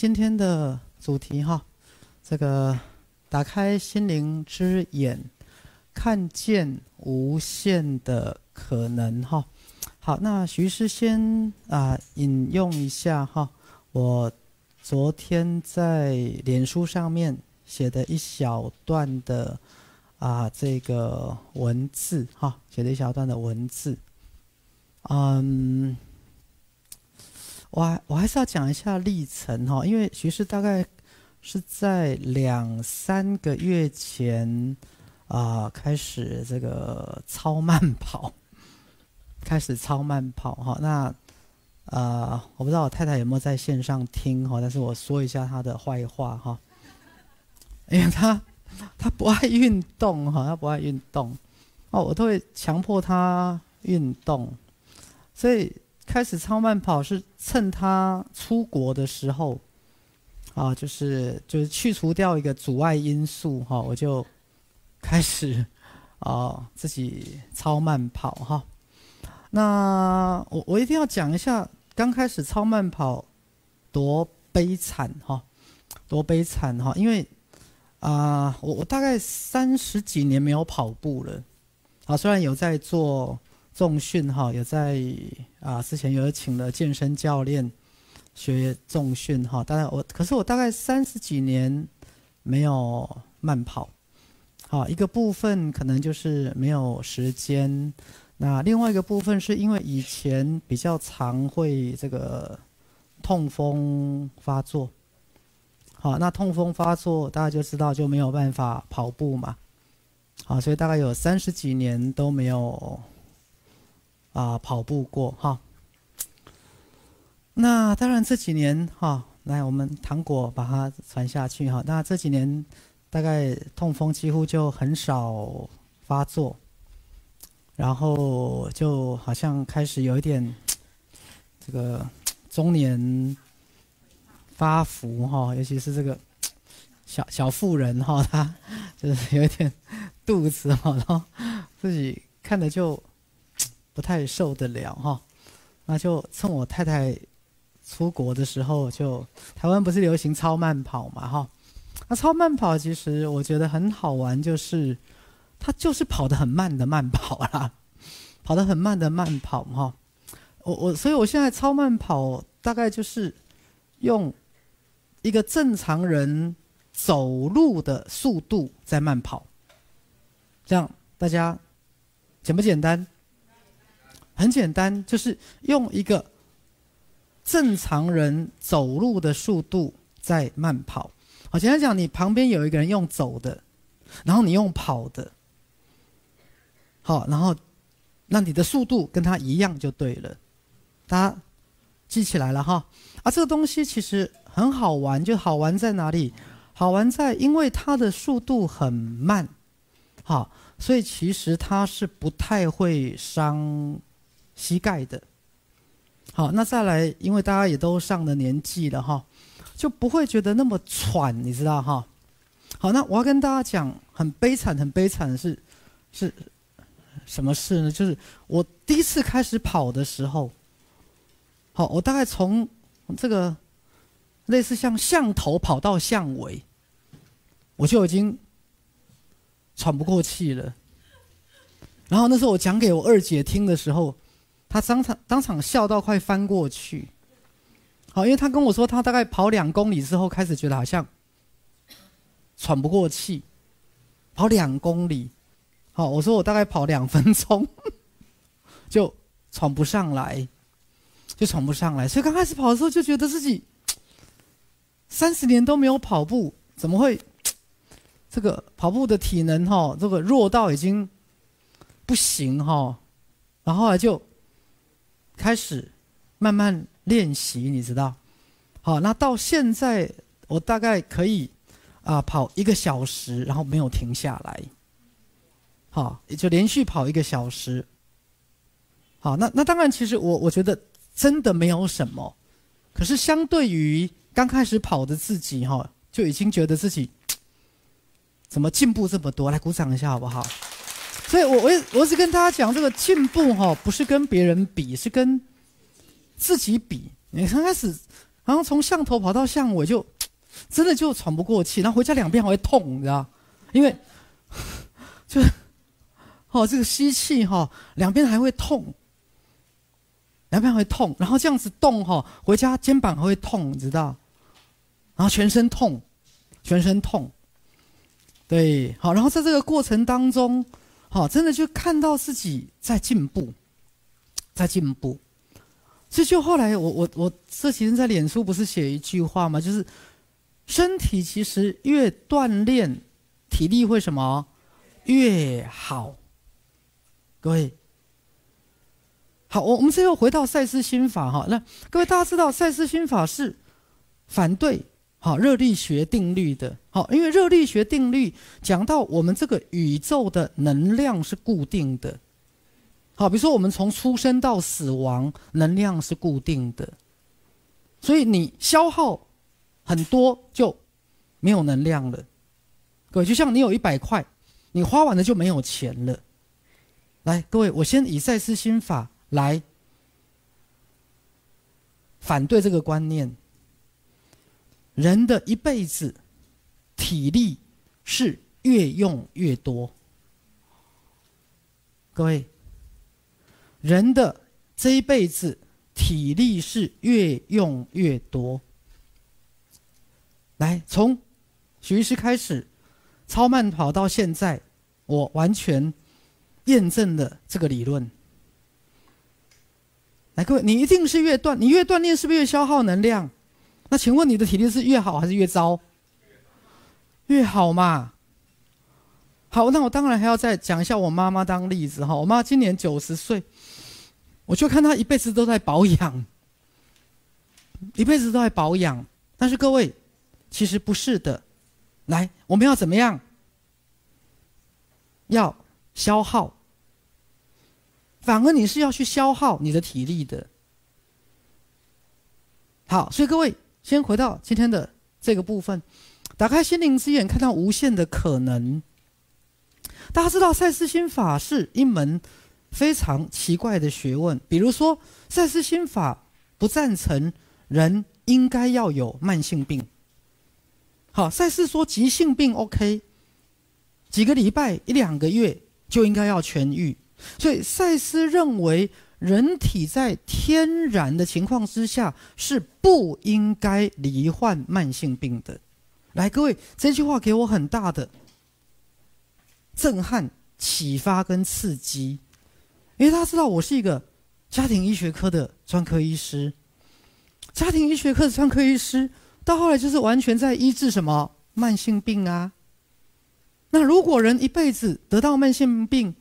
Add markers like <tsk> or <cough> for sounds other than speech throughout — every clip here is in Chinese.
今天的主题哈，这个打开心灵之眼，看见无限的可能哈。好，那徐师先啊，引用一下哈，我昨天在脸书上面写的一小段的啊这个文字哈，写的一小段的文字，嗯。我我还是要讲一下历程哈，因为徐师大概是在两三个月前啊开始这个超慢跑，<laughs> 开始超慢跑哈。那呃，我不知道我太太有没有在线上听哈，但是我说一下她的坏话哈，<laughs> 因为她她不爱运动哈，她不爱运动哦，我都会强迫她运动，所以。开始超慢跑是趁他出国的时候，啊，就是就是去除掉一个阻碍因素哈，我就开始 <laughs> 啊自己超慢跑哈。那我我一定要讲一下，刚开始超慢跑多悲惨哈，多悲惨哈，因为啊，我我大概三十几年没有跑步了，啊，虽然有在做。重训哈，有在啊，之前有请了健身教练学重训哈。当然我，可是我大概三十几年没有慢跑，好一个部分可能就是没有时间，那另外一个部分是因为以前比较常会这个痛风发作，好，那痛风发作大家就知道就没有办法跑步嘛，好，所以大概有三十几年都没有。啊，跑步过哈。那当然这几年哈，来我们糖果把它传下去哈。那这几年大概痛风几乎就很少发作，然后就好像开始有一点 <tsk> 这个 <tsk> 中年发福哈，尤其是这个 <tsk> 小小妇人哈，她 <laughs> 就是有一点肚子哈，然后自己看着就。不太受得了哈，那就趁我太太出国的时候，就台湾不是流行超慢跑嘛哈，那超慢跑其实我觉得很好玩，就是它就是跑得很慢的慢跑啦，<laughs> 跑得很慢的慢跑哈，我我所以我现在超慢跑大概就是用一个正常人走路的速度在慢跑，这样大家简不简单？很简单，就是用一个正常人走路的速度在慢跑。好，简单讲，你旁边有一个人用走的，然后你用跑的，好，然后那你的速度跟他一样就对了。大家记起来了哈。啊，这个东西其实很好玩，就好玩在哪里？好玩在因为它的速度很慢，好，所以其实它是不太会伤。膝盖的，好，那再来，因为大家也都上了年纪了哈，就不会觉得那么喘，你知道哈。好，那我要跟大家讲，很悲惨、很悲惨的是，是什么事呢？就是我第一次开始跑的时候，好，我大概从这个类似像巷头跑到巷尾，我就已经喘不过气了。然后那时候我讲给我二姐听的时候。他当场当场笑到快翻过去，好，因为他跟我说，他大概跑两公里之后开始觉得好像喘不过气，跑两公里，好，我说我大概跑两分钟。<laughs> 就喘不上来，就喘不上来，所以刚开始跑的时候就觉得自己三十年都没有跑步，怎么会这个跑步的体能哈，这个弱到已经不行哈，然后来就。开始慢慢练习，你知道？好，那到现在我大概可以啊跑一个小时，然后没有停下来。好，也就连续跑一个小时。好，那那当然，其实我我觉得真的没有什么。可是相对于刚开始跑的自己哈，就已经觉得自己怎么进步这么多？来鼓掌一下好不好？所以，我我我是跟大家讲，这个进步哈，不是跟别人比，是跟自己比。你刚开始然后从巷头跑到巷尾，就 <tsk> 真的就喘不过气，然后回家两边还会痛，你知道？因为 <laughs> 就哦，这个吸气哈，两边还会痛，两边还会痛，然后这样子动哈，回家肩膀还会痛，你知道？然后全身痛，全身痛，对，好，然后在这个过程当中，好，真的就看到自己在进步，在进步。这就后来我我我这几天在脸书不是写一句话吗？就是身体其实越锻炼，体力会什么越好。各位，好，我我们最后回到赛斯心法哈。那各位大家知道赛斯心法是反对好热力学定律的。好，因为热力学定律讲到我们这个宇宙的能量是固定的。好，比如说我们从出生到死亡，能量是固定的，所以你消耗很多就没有能量了。各位，就像你有一百块，你花完了就没有钱了。来，各位，我先以赛斯心法来反对这个观念。人的一辈子体力是越用越多，各位。人的这一辈子体力是越用越多。来，从徐医师开始超慢跑到现在，我完全验证了这个理论。来，各位，你一定是越锻，你越锻炼是不是越消耗能量？那请问你的体力是越好还是越糟？越好嘛。好，那我当然还要再讲一下我妈妈当例子哈。我妈今年九十岁。我就看她一辈子都在保养，一辈子都在保养。但是各位，其实不是的。来，我们要怎么样？要消耗。反而你是要去消耗你的体力的。好，所以各位先回到今天的这个部分，打开心灵之眼，看到无限的可能。大家知道赛斯心法是一门。非常奇怪的学问，比如说赛斯心法不赞成人应该要有慢性病。好，赛斯说急性病 OK，几个礼拜一两个月就应该要痊愈。所以赛斯认为人体在天然的情况之下是不应该罹患慢性病的。来，各位，这句话给我很大的震撼、启发跟刺激。因为他知道我是一个家庭医学科的专科医师，家庭医学科的专科医师，到后来就是完全在医治什么慢性病啊。那如果人一辈子得到慢性病，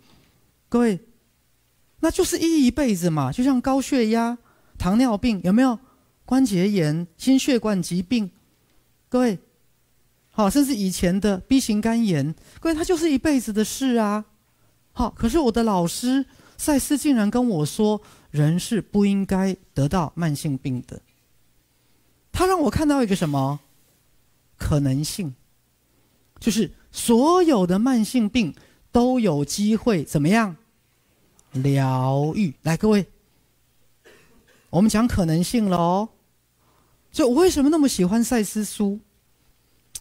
各位，那就是医一辈子嘛。就像高血压、糖尿病，有没有关节炎、心血管疾病？各位，好，甚至以前的 B 型肝炎，各位，它就是一辈子的事啊。好，可是我的老师。赛斯竟然跟我说：“人是不应该得到慢性病的。”他让我看到一个什么可能性，就是所有的慢性病都有机会怎么样疗愈？来，各位，我们讲可能性了哦。所以我为什么那么喜欢赛斯书？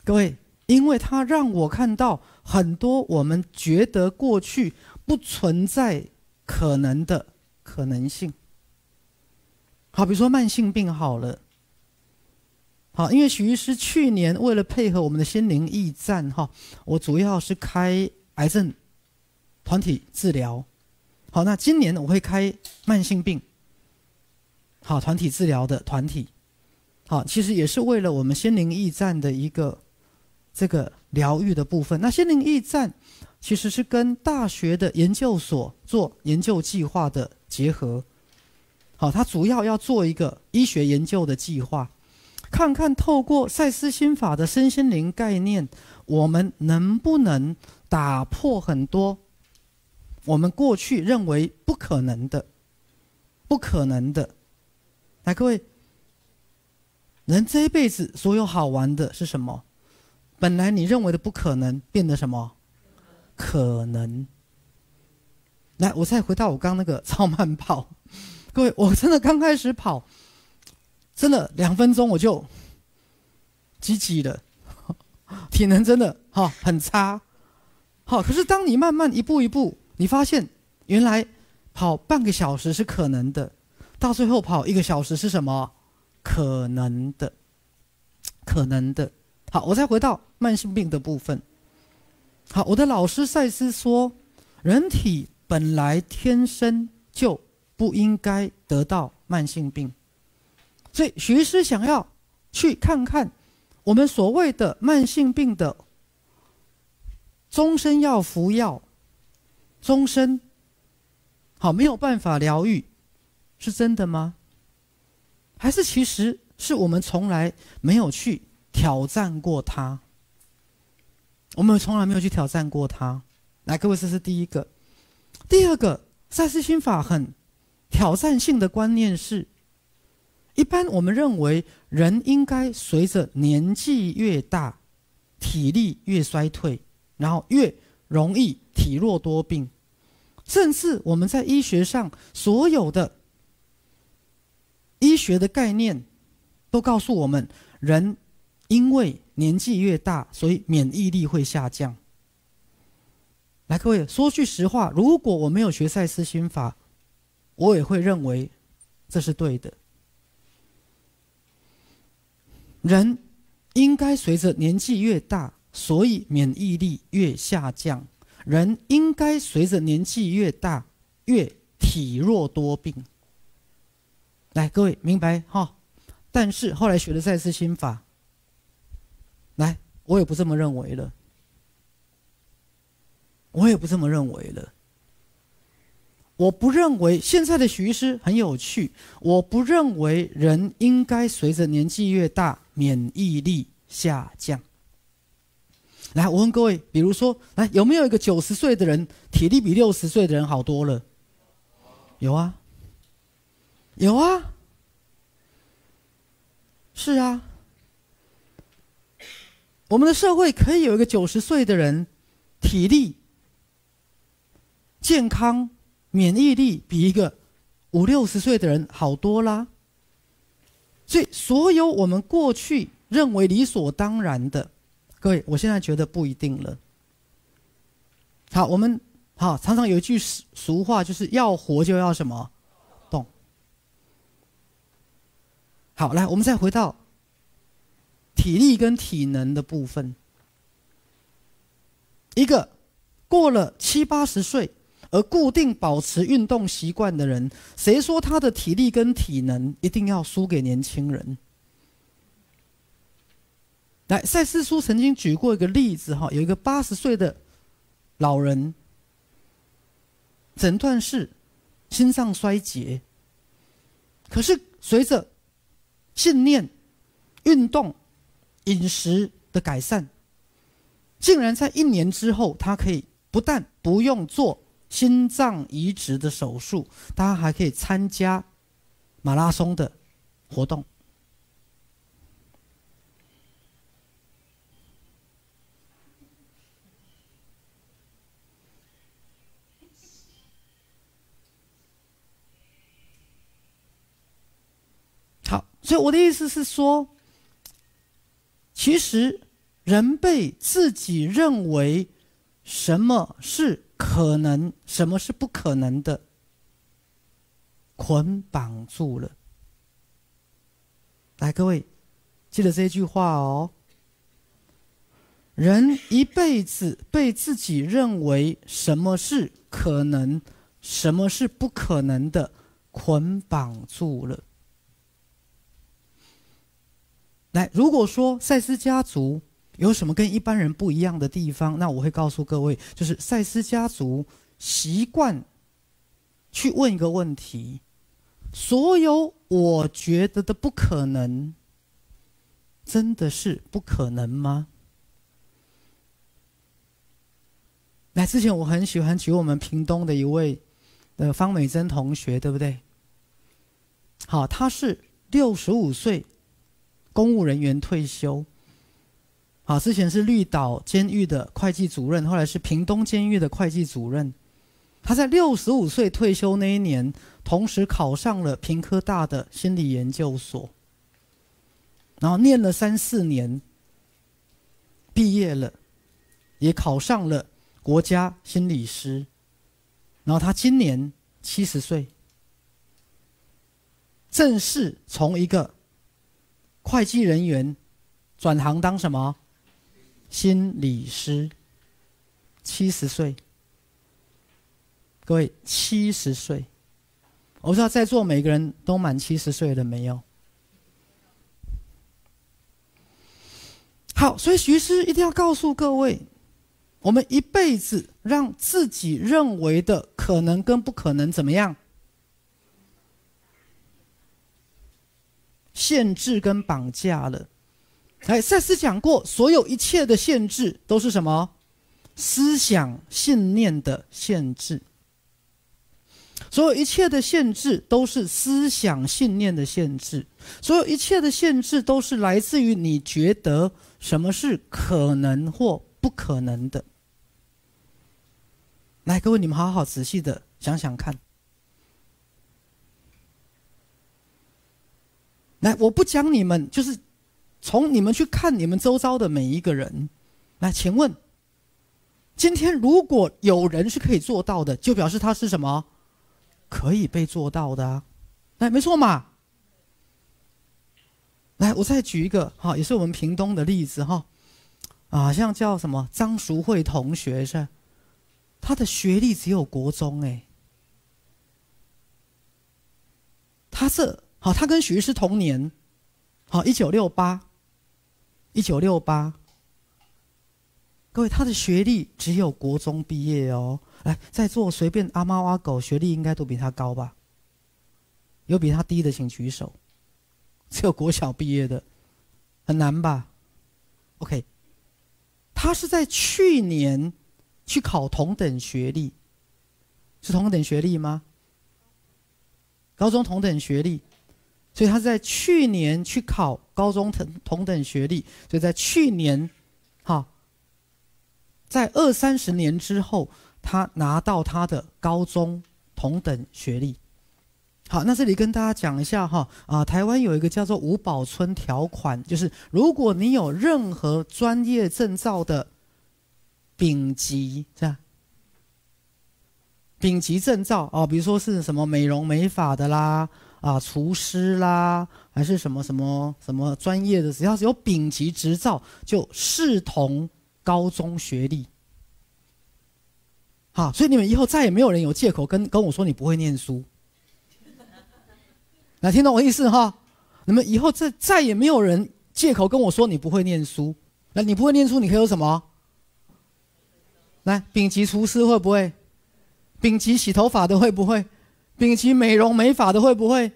各位，因为他让我看到很多我们觉得过去不存在。可能的可能性，好，比如说慢性病好了，好，因为许医师去年为了配合我们的心灵驿站，哈，我主要是开癌症团体治疗，好，那今年我会开慢性病，好，团体治疗的团体，好，其实也是为了我们心灵驿站的一个这个疗愈的部分，那心灵驿站。其实是跟大学的研究所做研究计划的结合，好，它主要要做一个医学研究的计划，看看透过赛斯心法的身心灵概念，我们能不能打破很多我们过去认为不可能的、不可能的。来，各位，人这一辈子所有好玩的是什么？本来你认为的不可能，变得什么？可能，来，我再回到我刚那个超慢跑，各位，我真的刚开始跑，真的两分钟我就积极了，体能真的哈很差。好，可是当你慢慢一步一步，你发现原来跑半个小时是可能的，到最后跑一个小时是什么？可能的，可能的。好，我再回到慢性病的部分。好，我的老师赛斯说，人体本来天生就不应该得到慢性病，所以徐医师想要去看看我们所谓的慢性病的终身要服药，终身好没有办法疗愈，是真的吗？还是其实是我们从来没有去挑战过它？我们从来没有去挑战过它。来，各位，这是第一个。第二个，赛斯心法很挑战性的观念是：一般我们认为人应该随着年纪越大，体力越衰退，然后越容易体弱多病。甚至我们在医学上所有的医学的概念，都告诉我们人。因为年纪越大，所以免疫力会下降。来，各位说句实话，如果我没有学赛斯心法，我也会认为这是对的。人应该随着年纪越大，所以免疫力越下降；人应该随着年纪越大，越体弱多病。来，各位明白哈？但是后来学了赛斯心法。来，我也不这么认为了。我也不这么认为了。我不认为现在的徐医师很有趣。我不认为人应该随着年纪越大，免疫力下降。来，我问各位，比如说，来有没有一个九十岁的人体力比六十岁的人好多了？有啊，有啊，是啊。我们的社会可以有一个九十岁的人，体力、健康、免疫力比一个五六十岁的人好多啦。所以，所有我们过去认为理所当然的，各位，我现在觉得不一定了。好，我们好，常常有一句俗俗话，就是要活就要什么动。好，来，我们再回到。体力跟体能的部分，一个过了七八十岁而固定保持运动习惯的人，谁说他的体力跟体能一定要输给年轻人？来，赛斯书曾经举过一个例子，哈，有一个八十岁的老人，诊断是心脏衰竭，可是随着信念、运动。饮食的改善，竟然在一年之后，他可以不但不用做心脏移植的手术，他还可以参加马拉松的活动。好，所以我的意思是说。其实，人被自己认为什么是可能，什么是不可能的捆绑住了。来，各位，记得这句话哦。人一辈子被自己认为什么是可能，什么是不可能的捆绑住了。来，如果说赛斯家族有什么跟一般人不一样的地方，那我会告诉各位，就是赛斯家族习惯去问一个问题：所有我觉得的不可能，真的是不可能吗？来，之前我很喜欢举我们屏东的一位的方美珍同学，对不对？好，他是六十五岁。公务人员退休，啊，之前是绿岛监狱的会计主任，后来是屏东监狱的会计主任。他在六十五岁退休那一年，同时考上了平科大的心理研究所。然后念了三四年，毕业了，也考上了国家心理师。然后他今年七十岁，正式从一个会计人员转行当什么心理师。七十岁，各位七十岁，我不知道在座每个人都满七十岁了没有？好，所以徐师一定要告诉各位，我们一辈子让自己认为的可能跟不可能怎么样？限制跟绑架了。哎，赛斯讲过，所有一切的限制都是什么？思想信念的限制。所有一切的限制都是思想信念的限制。所有一切的限制都是来自于你觉得。什么是可能或不可能的？来，各位，你们好好仔细的想想看。来，我不讲你们，就是从你们去看你们周遭的每一个人。来，请问，今天如果有人是可以做到的，就表示他是什么？可以被做到的。来，没错嘛。来，我再举一个哈，也是我们屏东的例子哈，啊，像叫什么张淑慧同学是，他的学历只有国中哎，他是好，他跟徐师同年，好，一九六八，一九六八，各位他的学历只有国中毕业哦，来，在座随便阿猫阿狗学历应该都比他高吧？有比他低的请举手。只有国小毕业的，很难吧？OK，他是在去年去考同等学历，是同等学历吗？高中同等学历，所以他在去年去考高中同同等学历，所以在去年，哈，在二三十年之后，他拿到他的高中同等学历。好，那这里跟大家讲一下哈啊，台湾有一个叫做五保村条款，就是如果你有任何专业证照的丙级是吧？丙级证照哦，比如说是什么美容美发的啦，啊，厨师啦，还是什么什么什么专业的，只要是有丙级执照，就视同高中学历。好，所以你们以后再也没有人有借口跟跟我说你不会念书。来听懂我意思哈？你们以后再再也没有人借口跟我说你不会念书。那你不会念书，你可以有什么？来，丙级厨师会不会？丙级洗头发的会不会？丙级美容美发的会不会？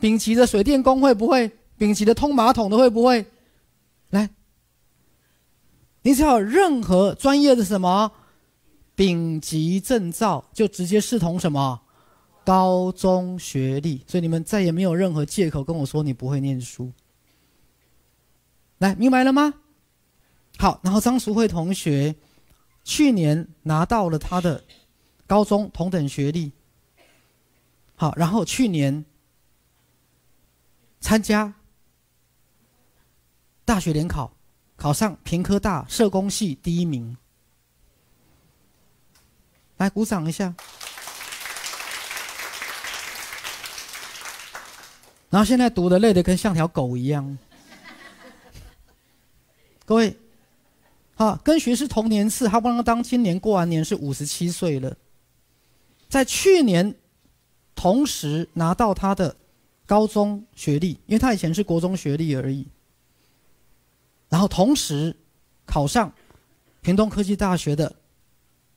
丙级的水电工会不会？丙级的通马桶的会不会？来，你只要任何专业的什么丙级证照，就直接视同什么？高中学历，所以你们再也没有任何借口跟我说你不会念书。来，明白了吗？好，然后张淑慧同学去年拿到了他的高中同等学历。好，然后去年参加大学联考，考上平科大社工系第一名。来，鼓掌一下。然后现在读的累的跟像条狗一样。各位，啊，跟学是同年次，他不能当今年过完年是五十七岁了，在去年同时拿到他的高中学历，因为他以前是国中学历而已。然后同时考上屏东科技大学的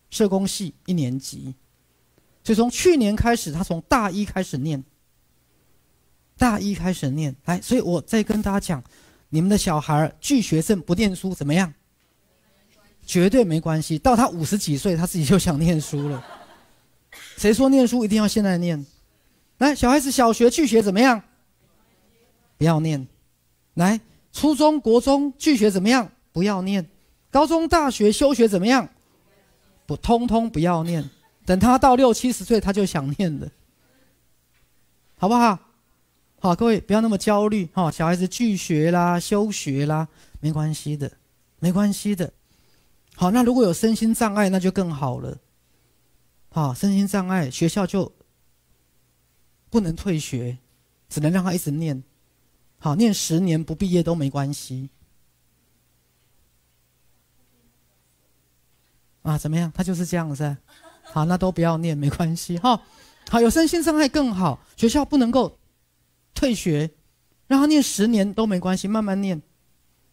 社工系一年级，所以从去年开始，他从大一开始念。大一开始念，来，所以我再跟大家讲，你们的小孩拒学症不念书怎么样？绝对没关系，到他五十几岁，他自己就想念书了。谁说念书一定要现在念？来，小孩子小学拒学怎么样？不要念。来，初中国中拒学怎么样？不要念。高中大学休学怎么样？不，通通不要念。等他到六七十岁，他就想念了，好不好？好，各位不要那么焦虑哈。小孩子拒学啦、休学啦，没关系的，没关系的。好，那如果有身心障碍，那就更好了。好，身心障碍学校就不能退学，只能让他一直念。好，念十年不毕业都没关系。啊，怎么样？他就是这样子。好，那都不要念，没关系哈。好，有身心障碍更好，学校不能够退学，让他念十年都没关系，慢慢念，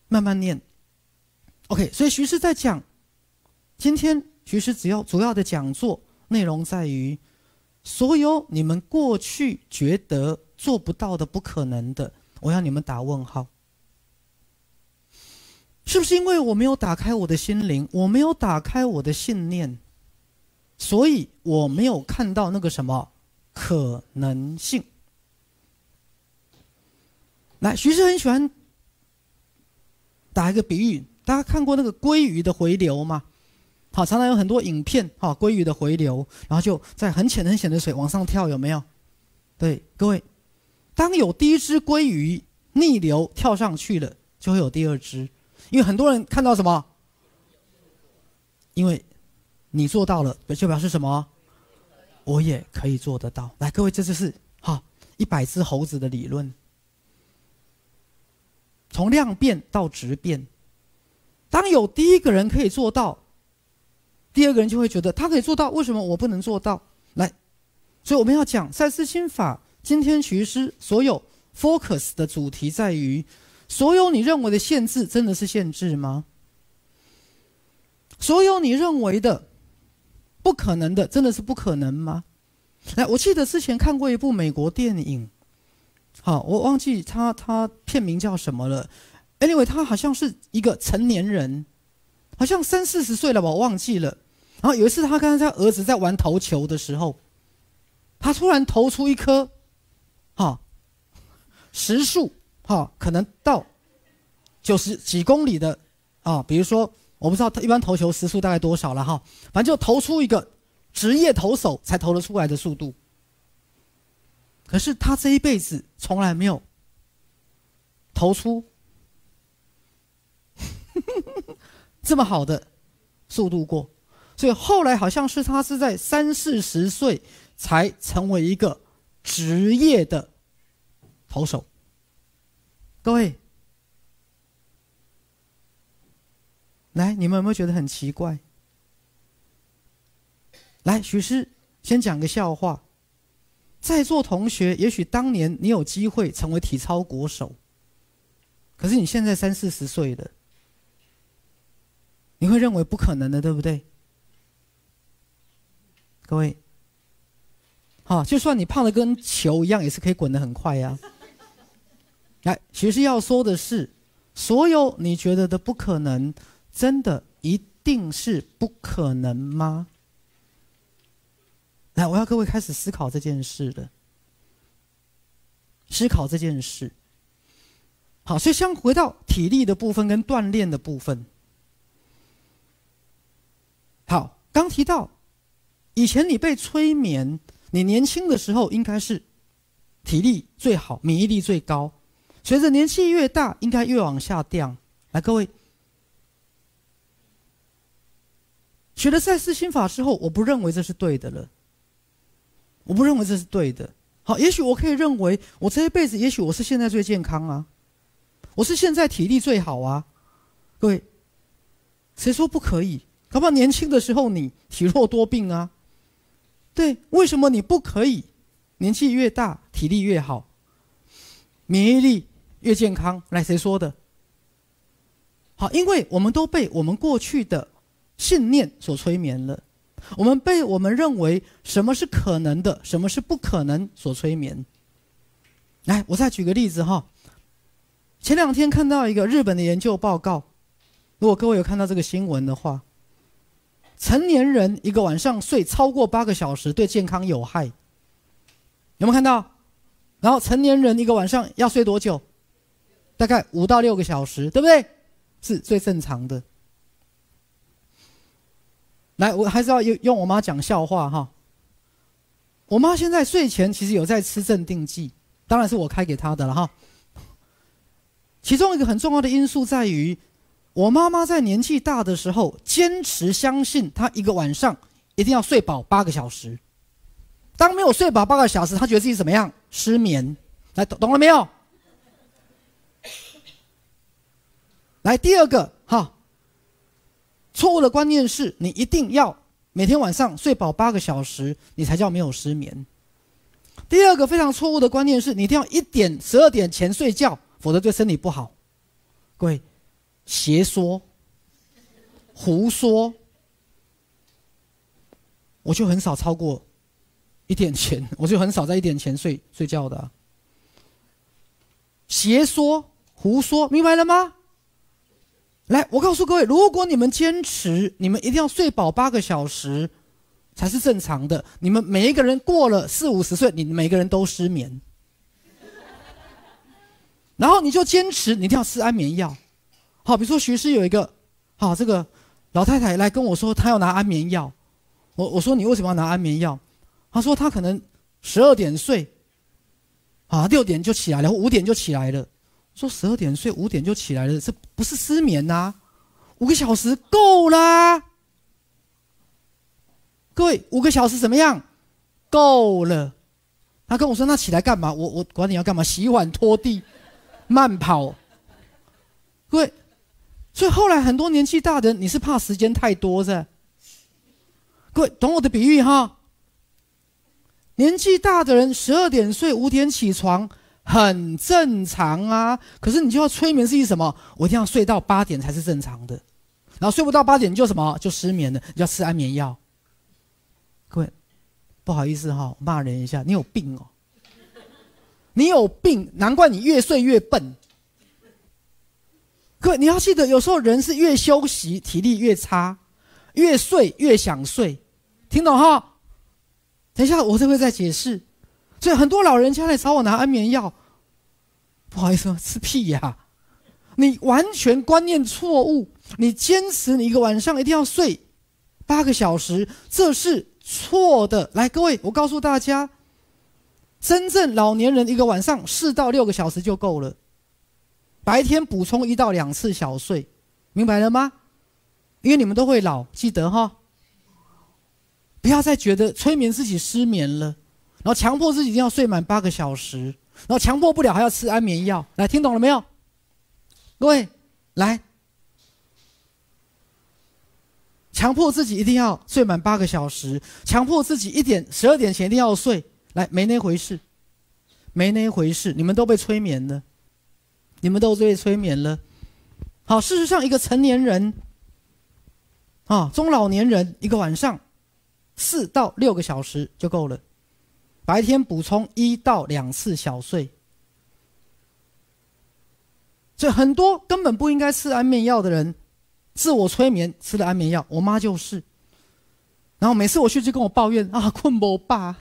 慢慢念。OK，所以徐师在讲，今天徐师只要主要的讲座内容在于，所有你们过去觉得做不到的、不可能的，我要你们打问号。是不是因为我没有打开我的心灵，我没有打开我的信念，所以我没有看到那个什么可能性？来，徐师很喜欢打一个比喻，大家看过那个鲑鱼的回流吗？好，常常有很多影片，哈，鲑鱼的回流，然后就在很浅很浅的水往上跳，有没有？对，各位，当有第一只鲑鱼逆流跳上去了，就会有第二只。因为很多人看到什么？因为你做到了，就表示什么？我也可以做得到。来，各位，这就是哈一百只猴子的理论，从量变到质变。当有第一个人可以做到，第二个人就会觉得他可以做到，为什么我不能做到？来，所以我们要讲赛斯心法。今天其实所有 focus 的主题在于。所有你认为的限制，真的是限制吗？所有你认为的不可能的，真的是不可能吗？来，我记得之前看过一部美国电影，好，我忘记他他片名叫什么了。Anyway，他好像是一个成年人，好像三四十岁了吧，我忘记了。然后有一次，他跟他儿子在玩投球的时候，他突然投出一颗，哈，实数。好，可能到九十几公里的啊，比如说，我不知道他一般投球时速大概多少了哈，反正就投出一个职业投手才投得出来的速度。可是他这一辈子从来没有投出这么好的速度过，所以后来好像是他是在三四十岁才成为一个职业的投手。各位，来，你们有没有觉得很奇怪？来，许师先讲个笑话。在座同学，也许当年你有机会成为体操国手，可是你现在三四十岁了，你会认为不可能的，对不对？各位，好，就算你胖的跟球一样，也是可以滚得很快呀。<laughs> 来，其实要说的是，所有你觉得的不可能，真的一定是不可能吗？来，我要各位开始思考这件事了。思考这件事。好，所以先回到体力的部分跟锻炼的部分。好，刚提到，以前你被催眠，你年轻的时候应该是体力最好，免疫力最高。随着年纪越大，应该越往下降。来，各位，学了赛斯心法之后，我不认为这是对的了。我不认为这是对的。好，也许我可以认为，我这一辈子，也许我是现在最健康啊，我是现在体力最好啊。各位，谁说不可以？搞不好年轻的时候你体弱多病啊。对，为什么你不可以？年纪越大，体力越好，免疫力。越健康，来谁说的？好，因为我们都被我们过去的信念所催眠了，我们被我们认为什么是可能的，什么是不可能所催眠。来，我再举个例子哈。前两天看到一个日本的研究报告，如果各位有看到这个新闻的话，成年人一个晚上睡超过八个小时对健康有害，有没有看到？然后成年人一个晚上要睡多久？大概五到六个小时，对不对？是最正常的。来，我还是要用用我妈讲笑话哈。我妈现在睡前其实有在吃镇定剂，当然是我开给她的了哈。其中一个很重要的因素在于，我妈妈在年纪大的时候，坚持相信她一个晚上一定要睡饱八个小时。当没有睡饱八个小时，她觉得自己怎么样？失眠。来，懂了没有？来，第二个哈，错误的观念是你一定要每天晚上睡饱八个小时，你才叫没有失眠。第二个非常错误的观念是你一定要一点十二点前睡觉。否则对身体不好，各位，邪说、胡说，我就很少超过一点前，<laughs> 我就很少在一点前睡睡觉的。邪说、胡说，明白了吗？来，我告诉各位，如果你们坚持，你们一定要睡饱八个小时才是正常的。你们每一个人过了四五十岁，你每个人都失眠。然后你就坚持，你一定要吃安眠药。好，比如说徐师有一个，好，这个老太太来跟我说，她要拿安眠药。我我说你为什么要拿安眠药？她说她可能十二点睡，啊，六点就起来了，五点就起来了。说十二点睡，五点就起来了，这不是失眠呐？五个小时够啦。各位，五个小时怎么样？够了。他跟我说，那起来干嘛？我我管你要干嘛？洗碗拖地。慢跑，各位，所以后来很多年纪大的人，你是怕时间太多是？各位懂我的比喻哈？年纪大的人十二点睡，五点起床，很正常啊。可是你就要催眠自己什么？我一定要睡到八点才是正常的。然后睡不到八点就什么？就失眠了，你要吃安眠药。各位，不好意思哈，骂人一下，你有病哦。你有病，难怪你越睡越笨。各位，你要记得，有时候人是越休息体力越差，越睡越想睡，听懂哈？等一下，我这会再解释。所以很多老人家来找我拿安眠药，不好意思，吃屁呀！你完全观念错误，你坚持你一个晚上一定要睡八个小时，这是错的。来，各位，我告诉大家。真正老年人一个晚上四到六个小时就够了，白天补充一到两次小睡，明白了吗？因为你们都会老，记得哈。不要再觉得催眠自己失眠了，然后强迫自己一定要睡满八个小时，然后强迫不了还要吃安眠药。来，听懂了没有？各位，来，强迫自己一定要睡满八个小时，强迫自己一点十二点前一定要睡。来，没那回事，没那回事，你们都被催眠了，你们都被催眠了。好，事实上，一个成年人，啊，中老年人，一个晚上四到六个小时就够了，白天补充一到两次小睡。所以很多根本不应该吃安眠药的人，自我催眠吃了安眠药，我妈就是。然后每次我去就跟我抱怨啊，困不罢。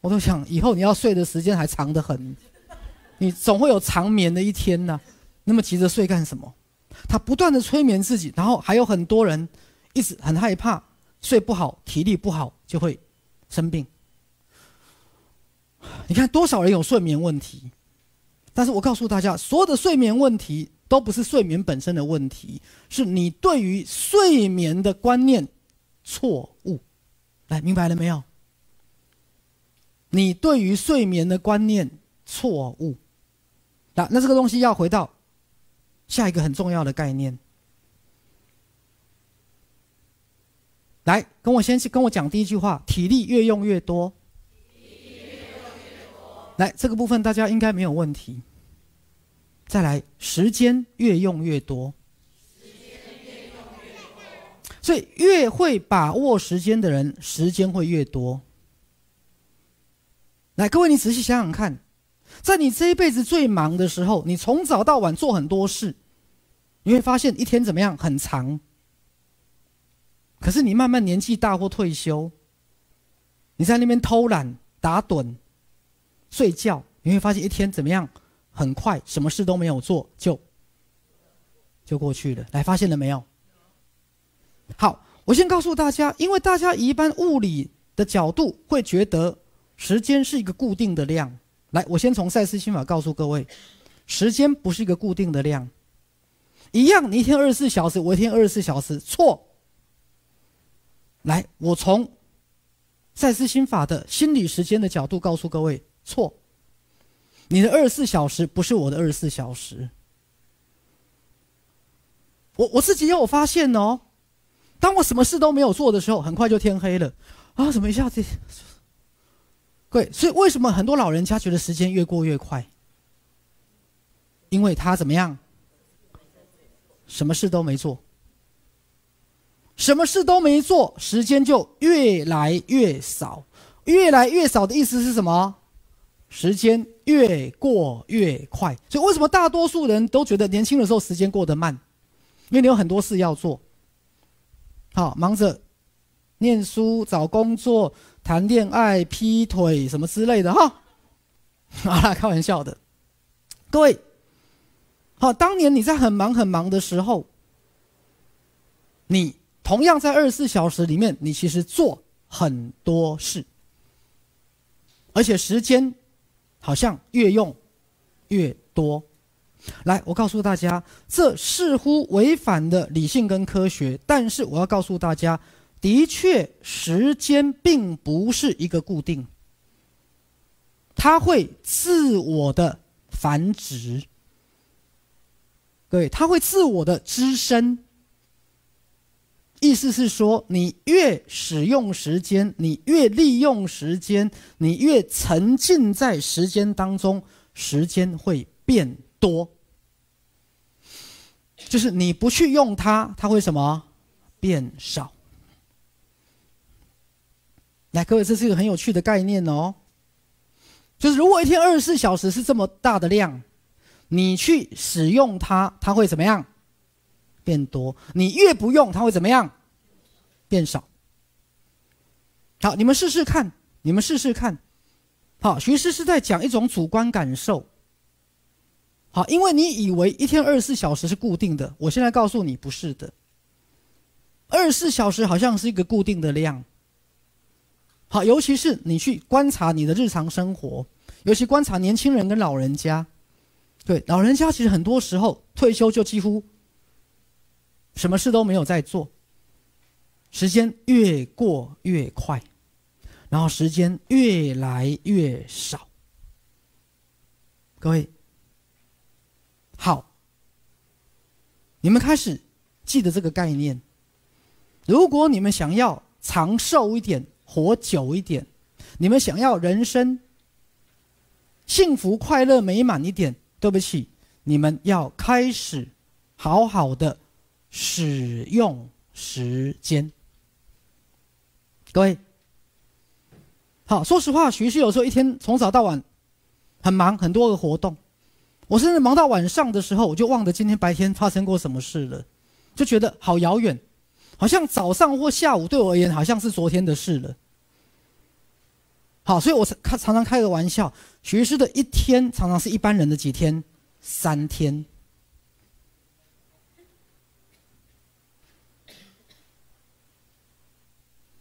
我都想，以后你要睡的时间还长得很，你总会有长眠的一天呢。那么急着睡干什么？他不断的催眠自己，然后还有很多人一直很害怕睡不好，体力不好就会生病。你看多少人有睡眠问题？但是我告诉大家，所有的睡眠问题都不是睡眠本身的问题，是你对于睡眠的观念错误。来，明白了没有？你对于睡眠的观念错误，那那这个东西要回到下一个很重要的概念。来，跟我先去跟我讲第一句话：体力越用越多。来，这个部分大家应该没有问题。再来，时间越用越多。所以，越会把握时间的人，时间会越多。来，各位，你仔细想想看，在你这一辈子最忙的时候，你从早到晚做很多事，你会发现一天怎么样？很长。可是你慢慢年纪大或退休，你在那边偷懒、打盹、睡觉，你会发现一天怎么样？很快，什么事都没有做，就就过去了。来，发现了没有？好，我先告诉大家，因为大家一般物理的角度会觉得。时间是一个固定的量，来，我先从赛斯心法告诉各位，时间不是一个固定的量。一样，你一天二十四小时，我一天二十四小时，错。来，我从赛斯心法的心理时间的角度告诉各位，错。你的二十四小时不是我的二十四小时。我我自己也有发现哦，当我什么事都没有做的时候，很快就天黑了啊！怎么一下子？对，所以为什么很多老人家觉得时间越过越快？因为他怎么样？什么事都没做，什么事都没做，时间就越来越少，越来越少的意思是什么？时间越过越快。所以为什么大多数人都觉得年轻的时候时间过得慢？因为你有很多事要做，好忙着念书、找工作、谈恋爱、劈腿什么之类的哈。<laughs> 好啦，开玩笑的，各位。好，当年你在很忙很忙的时候，你同样在二十四小时里面，你其实做很多事，而且时间好像越用越多。来，我告诉大家，这似乎违反了理性跟科学，但是我要告诉大家，的确，时间并不是一个固定，它会自我的繁殖。对，它会自我的滋生。意思是说，你越使用时间，你越利用时间，你越沉浸在时间当中，时间会变多。就是你不去用它，它会什么变少？来，各位，这是一个很有趣的概念哦。就是如果一天二十四小时是这么大的量。你去使用它，它会怎么样？变多。你越不用，它会怎么样？变少。好，你们试试看，你们试试看。好，徐师是在讲一种主观感受。好，因为你以为一天二十四小时是固定的，我现在告诉你不是的。二十四小时好像是一个固定的量。好，尤其是你去观察你的日常生活，尤其观察年轻人跟老人家。对，老人家其实很多时候退休就几乎什么事都没有在做，时间越过越快，然后时间越来越少。各位，好，你们开始记得这个概念。如果你们想要长寿一点、活久一点，你们想要人生幸福、快乐、美满一点。对不起，你们要开始好好的使用时间。各位，好，说实话，徐师有时候一天从早到晚很忙，很多个活动，我甚至忙到晚上的时候，我就忘了今天白天发生过什么事了，就觉得好遥远，好像早上或下午对我而言好像是昨天的事了。好，所以我开常常开个玩笑，学士的一天常常是一般人的几天，三天。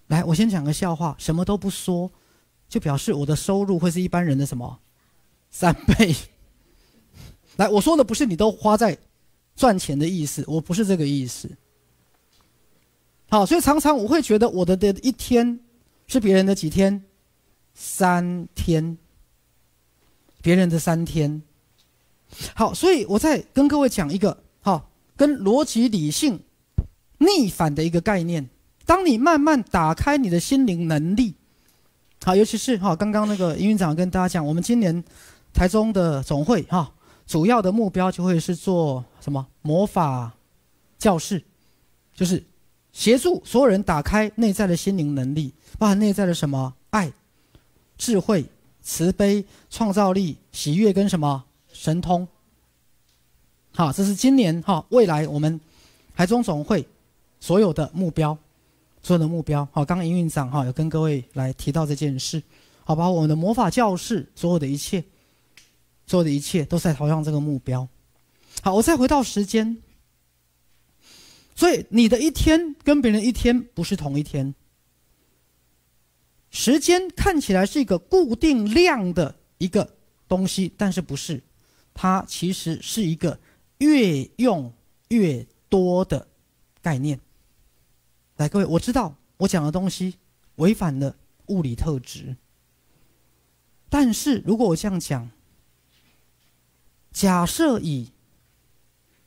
来，我先讲个笑话，什么都不说，就表示我的收入会是一般人的什么三倍。来，我说的不是你都花在赚钱的意思，我不是这个意思。好，所以常常我会觉得我的的一天是别人的几天。三天，别人的三天，好，所以我再跟各位讲一个好，跟逻辑理性逆反的一个概念。当你慢慢打开你的心灵能力，好，尤其是哈，刚刚那个营运长跟大家讲，我们今年台中的总会哈，主要的目标就会是做什么魔法教室，就是协助所有人打开内在的心灵能力，包含内在的什么爱。智慧、慈悲、创造力、喜悦跟什么神通？好，这是今年哈，未来我们台中总会所有的目标，所有的目标。好，刚刚营运长哈有跟各位来提到这件事，好，把我们的魔法教室所有的一切，所有的一切都在朝向这个目标。好，我再回到时间，所以你的一天跟别人一天不是同一天。时间看起来是一个固定量的一个东西，但是不是，它其实是一个越用越多的概念。来，各位，我知道我讲的东西违反了物理特质，但是如果我这样讲，假设以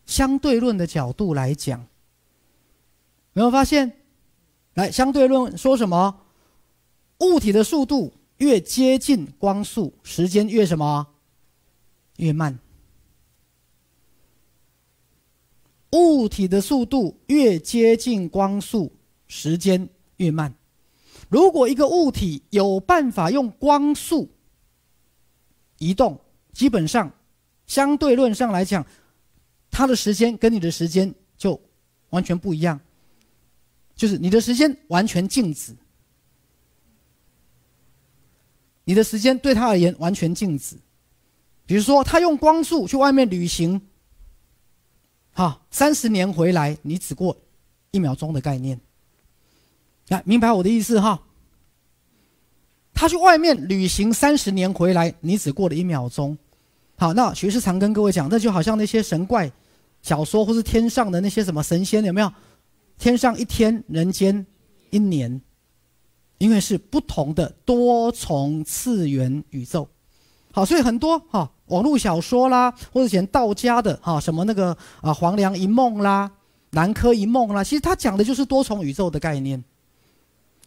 相对论的角度来讲，有没有发现？来，相对论说什么？物体的速度越接近光速，时间越什么？越慢。物体的速度越接近光速，时间越慢。如果一个物体有办法用光速移动，基本上相对论上来讲，它的时间跟你的时间就完全不一样。就是你的时间完全静止，你的时间对他而言完全静止。比如说，他用光速去外面旅行，哈，三十年回来，你只过一秒钟的概念。来，明白我的意思哈？他去外面旅行三十年回来，你只过了一秒钟。好，那学士常跟各位讲，那就好像那些神怪小说，或是天上的那些什么神仙，有没有？天上一天，人间一年，因为是不同的多重次元宇宙。好，所以很多哈网络小说啦，或者前道家的哈什么那个啊黄粱一梦啦、南柯一梦啦，其实他讲的就是多重宇宙的概念。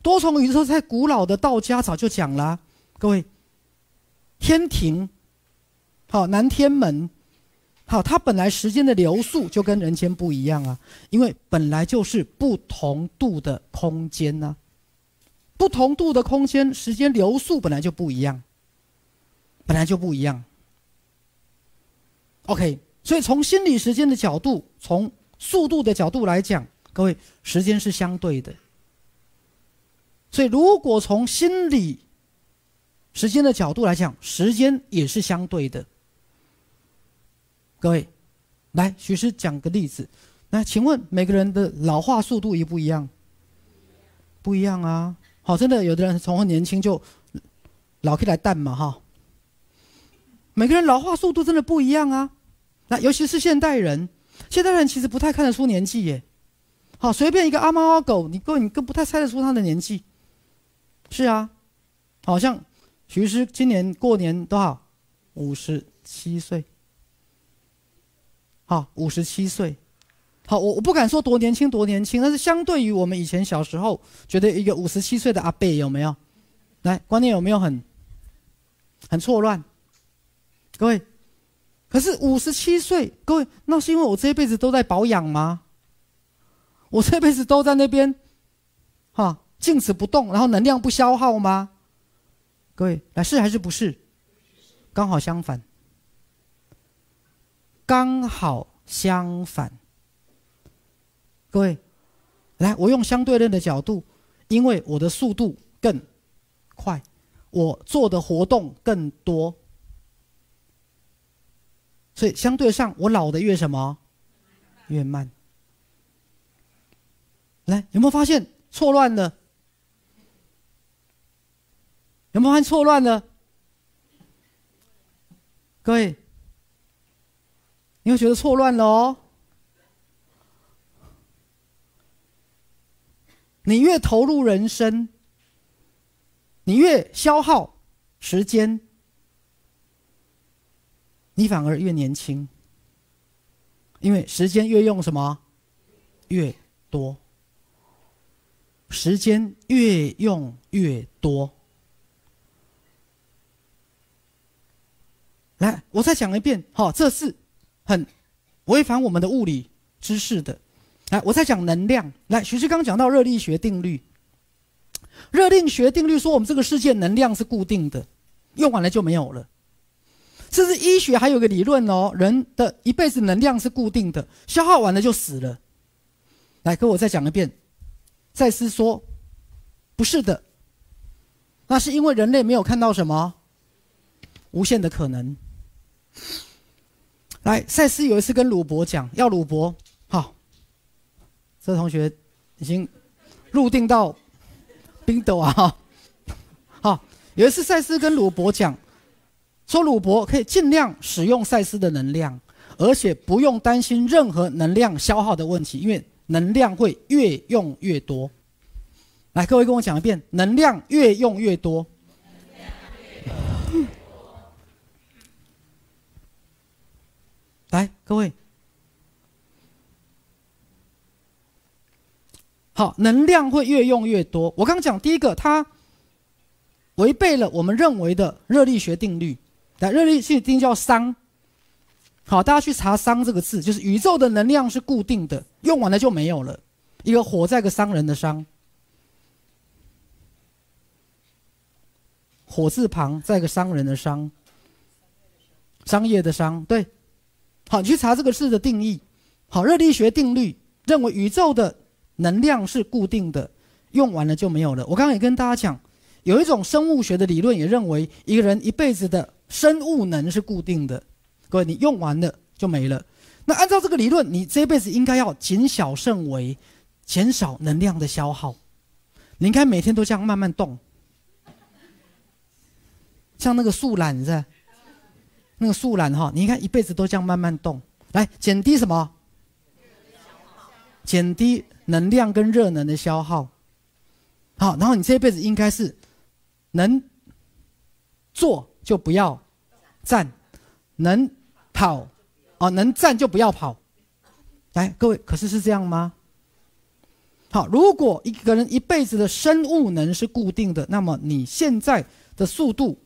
多重宇宙在古老的道家早就讲了，各位，天庭，好南天门。好，它本来时间的流速就跟人间不一样啊，因为本来就是不同度的空间呢，不同度的空间，时间流速本来就不一样，本来就不一样。OK，所以从心理时间的角度，从速度的角度来讲，各位，时间是相对的。所以如果从心理时间的角度来讲，时间也是相对的。各位，来，徐师讲个例子。那请问每个人的老化速度一不一样？不一样啊！好，真的，有的人从很年轻就老可以来淡嘛，哈。每个人老化速度真的不一样啊。那尤其是现代人，现代人其实不太看得出年纪耶。好，随便一个阿猫阿狗，你各位你更不太猜得出他的年纪。是啊，好像徐师今年过年多少？五十七岁。好，五十七岁，好，我我不敢说多年轻多年轻，但是相对于我们以前小时候，觉得一个五十七岁的阿伯有没有？来，观念有没有很很错乱？各位，可是五十七岁，各位，那是因为我这一辈子都在保养吗？我这辈子都在那边，哈，静止不动，然后能量不消耗吗？各位，来是还是不是？刚好相反。刚好相反，各位，来，我用相对论的角度，因为我的速度更快，我做的活动更多，所以相对上我老的越什么越慢。来，有没有发现错乱了？有没有发现错乱了？各位。你会觉得错乱了哦。你越投入人生，你越消耗时间，你反而越年轻。因为时间越用什么越多，时间越用越多。来，我再讲一遍，好，这是。很违反我们的物理知识的，来，我在讲能量。来，徐志刚讲到热力学定律，热力学定律说我们这个世界能量是固定的，用完了就没有了。甚至医学还有个理论哦，人的一辈子能量是固定的，消耗完了就死了。来，跟我再讲一遍，赛斯说，不是的，那是因为人类没有看到什么无限的可能。来，赛斯有一次跟鲁伯讲，要鲁伯。这同学已经入定到冰斗啊！<laughs> 好，有一次赛斯跟鲁伯讲，说鲁伯可以尽量使用赛斯的能量，而且不用担心任何能量消耗的问题，因为能量会越用越多。来，各位跟我讲一遍，能量越用越多。<laughs> 来，各位，好，能量会越用越多。我刚刚讲第一个，它违背了我们认为的热力学定律。来，热力学定律叫熵。好，大家去查“熵”这个字，就是宇宙的能量是固定的，用完了就没有了。一个火在一个商人的商，火字旁在个商人的商，商业的商，对。好，你去查这个字的定义。好，热力学定律认为宇宙的能量是固定的，用完了就没有了。我刚刚也跟大家讲，有一种生物学的理论也认为，一个人一辈子的生物能是固定的。各位，你用完了就没了。那按照这个理论，你这辈子应该要谨小慎微，减少能量的消耗。你应该每天都这样慢慢动，像那个树懒是。那个树懒哈，你看一辈子都这样慢慢动，来减低什么？减低能量跟热能的消耗。好，然后你这一辈子应该是能坐就不要站，能跑哦，能站就不要跑。来，各位，可是是这样吗？好，如果一个人一辈子的生物能是固定的，那么你现在的速度。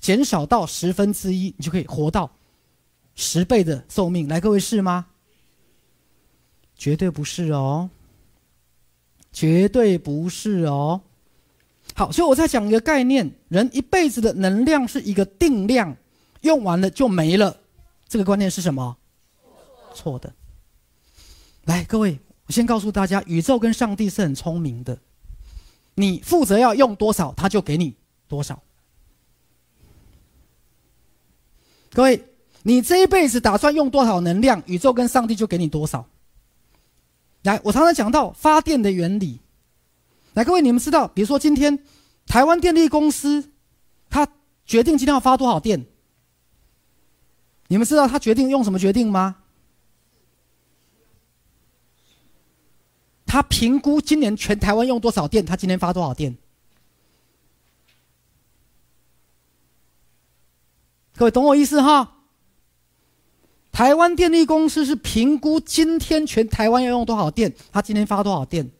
减少到十分之一，你就可以活到十倍的寿命。来，各位是吗？绝对不是哦，绝对不是哦。好，所以我在讲一个概念：人一辈子的能量是一个定量，用完了就没了。这个观念是什么？错的。来，各位，我先告诉大家，宇宙跟上帝是很聪明的。你负责要用多少，他就给你多少。各位，你这一辈子打算用多少能量，宇宙跟上帝就给你多少。来，我常常讲到发电的原理。来，各位，你们知道，比如说今天台湾电力公司，他决定今天要发多少电？你们知道他决定用什么决定吗？他评估今年全台湾用多少电，他今天发多少电？各位懂我意思哈？台湾电力公司是评估今天全台湾要用多少电，他今天发多少电。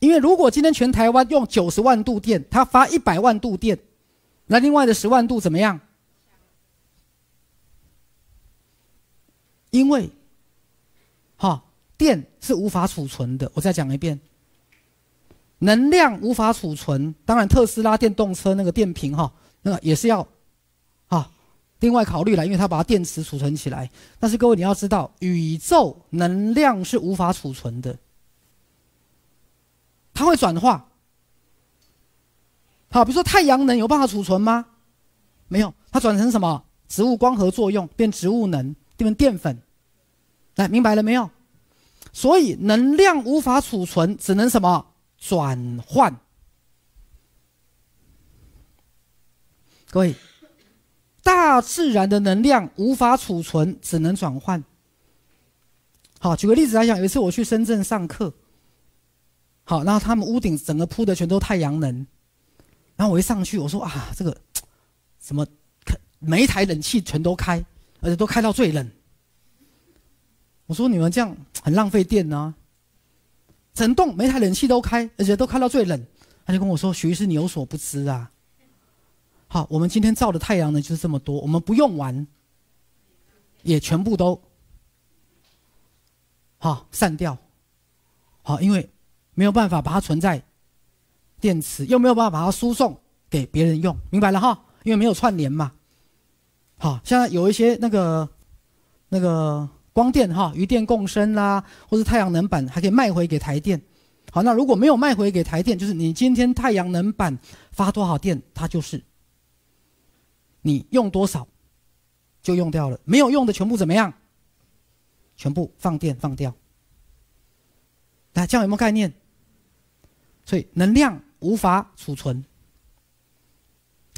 因为如果今天全台湾用九十万度电，他发一百万度电，那另外的十万度怎么样？因为，哈，电是无法储存的。我再讲一遍，能量无法储存。当然，特斯拉电动车那个电瓶哈，那个也是要。另外考虑了，因为它把电池储存起来。但是各位你要知道，宇宙能量是无法储存的，它会转化。好，比如说太阳能有办法储存吗？没有，它转成什么？植物光合作用变植物能，变成淀粉。来，明白了没有？所以能量无法储存，只能什么转换？各位。大自然的能量无法储存，只能转换。好，举个例子来讲，有一次我去深圳上课，好，然后他们屋顶整个铺的全都太阳能，然后我一上去，我说啊，这个什么，每一台冷气全都开，而且都开到最冷。我说你们这样很浪费电呢，整栋每台冷气都开，而且都开到最冷。他就跟我说：“徐医师，你有所不知啊。”好，我们今天照的太阳呢，就是这么多，我们不用完，也全部都好散掉。好，因为没有办法把它存在电池，又没有办法把它输送给别人用，明白了哈？因为没有串联嘛。好，现在有一些那个那个光电哈，余电共生啦，或是太阳能板，还可以卖回给台电。好，那如果没有卖回给台电，就是你今天太阳能板发多少电，它就是。你用多少，就用掉了；没有用的全部怎么样？全部放电放掉。大家这样有没有概念？所以能量无法储存。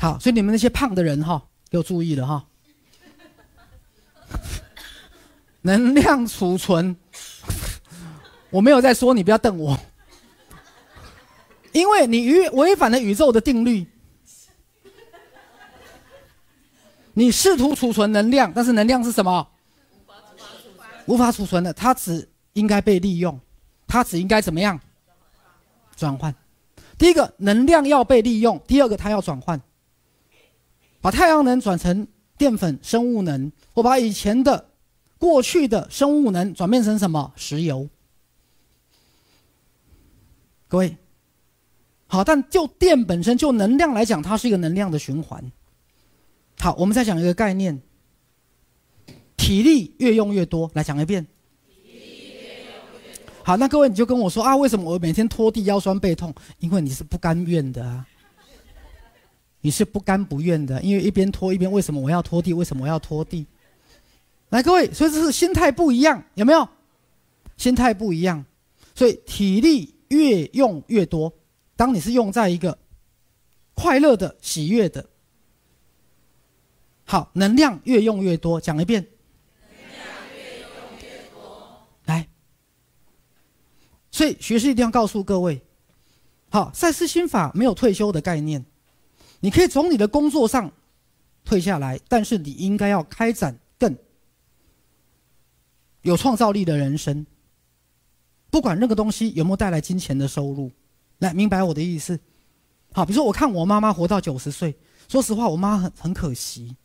好，所以你们那些胖的人哈，要注意了哈。能量储存，我没有在说你不要瞪我，因为你与违反了宇宙的定律。你试图储存能量，但是能量是什么？无法储存的，它只应该被利用，它只应该怎么样？转换。第一个，能量要被利用；第二个，它要转换，把太阳能转成淀粉、生物能，或把以前的。过去的生物能转变成什么？石油。各位，好，但就电本身就能量来讲，它是一个能量的循环。好，我们再讲一个概念：体力越用越多。来讲一遍。好，那各位你就跟我说啊，为什么我每天拖地腰酸背痛？因为你是不甘愿的啊，你是不甘不愿的，因为一边拖一边为什么我要拖地？为什么我要拖地？来，各位，所以这是心态不一样，有没有？心态不一样，所以体力越用越多。当你是用在一个快乐的、喜悦的，好，能量越用越多。讲一遍。能量越用越多。来，所以学士一定要告诉各位，好，赛斯心法没有退休的概念，你可以从你的工作上退下来，但是你应该要开展更。有创造力的人生，不管那个东西有没有带来金钱的收入，来明白我的意思。好，比如说我看我妈妈活到九十岁，说实话，我妈很很可惜，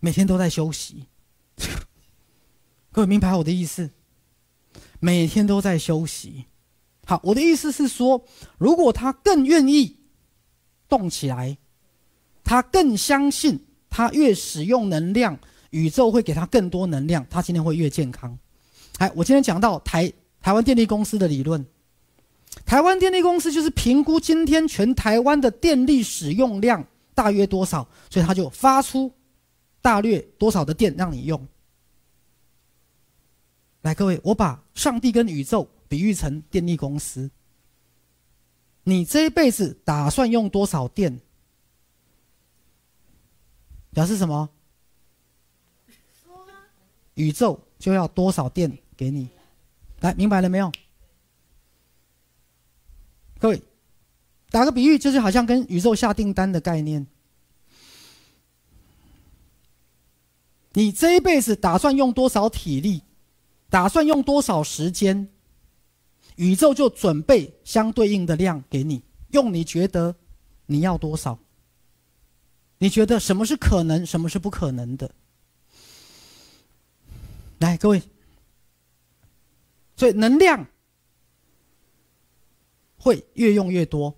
每天都在休息。<laughs> 各位明白我的意思？每天都在休息。好，我的意思是说，如果他更愿意动起来，他更相信他越使用能量。宇宙会给他更多能量，他今天会越健康。哎，我今天讲到台台湾电力公司的理论，台湾电力公司就是评估今天全台湾的电力使用量大约多少，所以他就发出大略多少的电让你用。来，各位，我把上帝跟宇宙比喻成电力公司，你这一辈子打算用多少电？表示什么？宇宙就要多少电给你？来，明白了没有？各位，打个比喻，就是好像跟宇宙下订单的概念。你这一辈子打算用多少体力？打算用多少时间？宇宙就准备相对应的量给你，用你觉得你要多少？你觉得什么是可能，什么是不可能的？来，各位，所以能量会越用越多。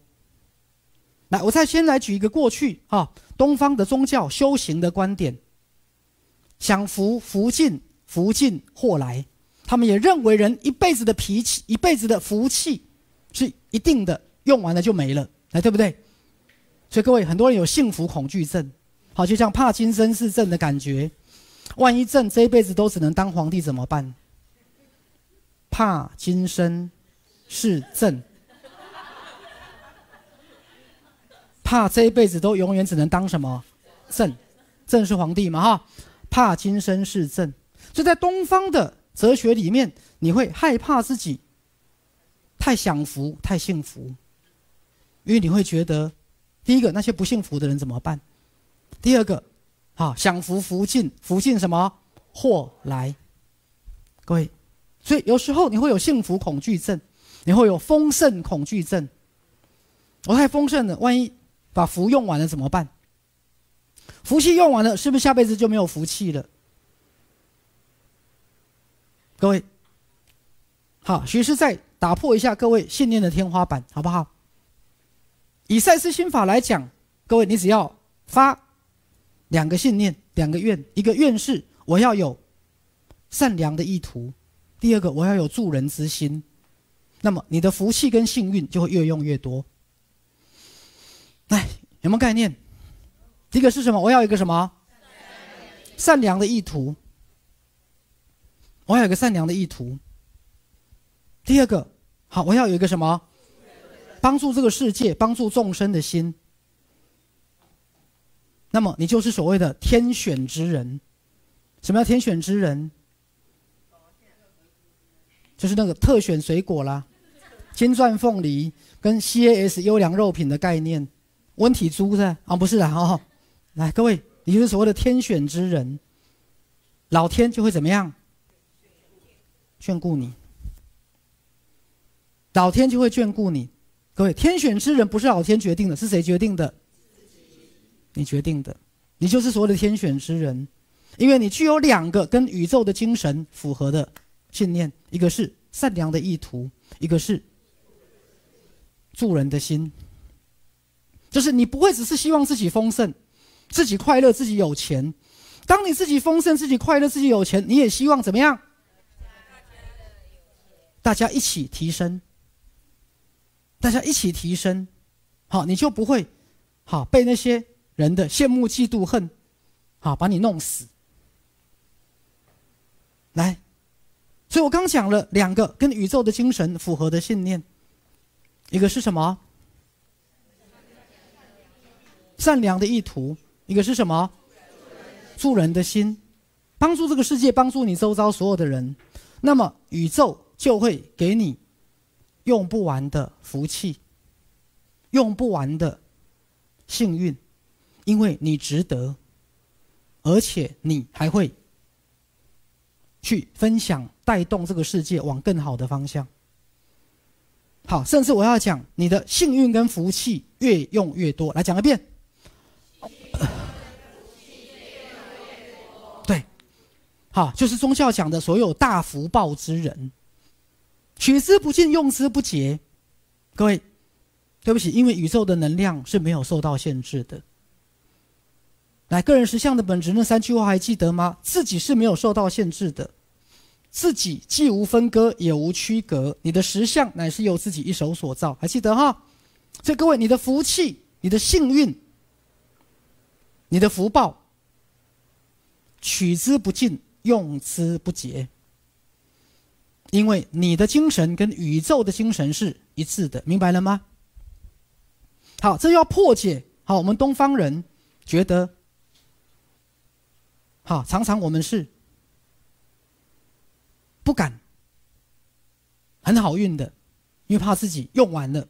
来，我再先来举一个过去啊，东方的宗教修行的观点：享福福尽，福尽祸来。他们也认为人一辈子的脾气、一辈子的福气是一定的，用完了就没了，哎，对不对？所以各位，很多人有幸福恐惧症，好，就像帕金森氏症的感觉。万一朕这一辈子都只能当皇帝怎么办？怕今生是朕，怕这一辈子都永远只能当什么？朕，朕是皇帝嘛哈？怕今生是朕，所以在东方的哲学里面，你会害怕自己太享福、太幸福，因为你会觉得，第一个那些不幸福的人怎么办？第二个。啊，享福福尽，福尽什么祸来？各位，所以有时候你会有幸福恐惧症，你会有丰盛恐惧症。我太丰盛了，万一把福用完了怎么办？福气用完了，是不是下辈子就没有福气了？各位，好，徐师再打破一下各位信念的天花板，好不好？以赛斯心法来讲，各位，你只要发。两个信念，两个愿，一个愿是我要有善良的意图，第二个我要有助人之心，那么你的福气跟幸运就会越用越多。来，有没有概念？第一个是什么？我要一个什么？善良的意图。我要有个善良的意图。第二个，好，我要有一个什么？帮助这个世界，帮助众生的心。那么你就是所谓的天选之人。什么叫天选之人？就是那个特选水果啦，金钻凤梨跟 CAS 优良肉品的概念，温体猪是啊，不是啊，哦，来各位，你就是所谓的天选之人，老天就会怎么样？眷顾你，老天就会眷顾你。各位，天选之人不是老天决定的，是谁决定的？你决定的，你就是所谓的天选之人，因为你具有两个跟宇宙的精神符合的信念，一个是善良的意图，一个是助人的心。就是你不会只是希望自己丰盛、自己快乐、自己有钱。当你自己丰盛、自己快乐、自己有钱，你也希望怎么样？大家一起提升。大家一起提升，好，你就不会好被那些人的羡慕、嫉妒、恨，好把你弄死。来，所以我刚讲了两个跟宇宙的精神符合的信念，一个是什么？善良的意图，一个是什么？助人的心，帮助这个世界，帮助你周遭所有的人，那么宇宙就会给你。用不完的福气，用不完的幸运，因为你值得，而且你还会去分享、带动这个世界往更好的方向。好，甚至我要讲，你的幸运跟福气越用越多。来讲一遍。<coughs> 对，好，就是宗教讲的所有大福报之人。取之不尽，用之不竭。各位，对不起，因为宇宙的能量是没有受到限制的。来，个人实相的本质那三句话还记得吗？自己是没有受到限制的，自己既无分割也无区隔。你的实相乃是由自己一手所造，还记得哈？所以各位，你的福气、你的幸运、你的福报，取之不尽，用之不竭。因为你的精神跟宇宙的精神是一致的，明白了吗？好，这要破解。好，我们东方人觉得，好，常常我们是不敢很好运的，因为怕自己用完了，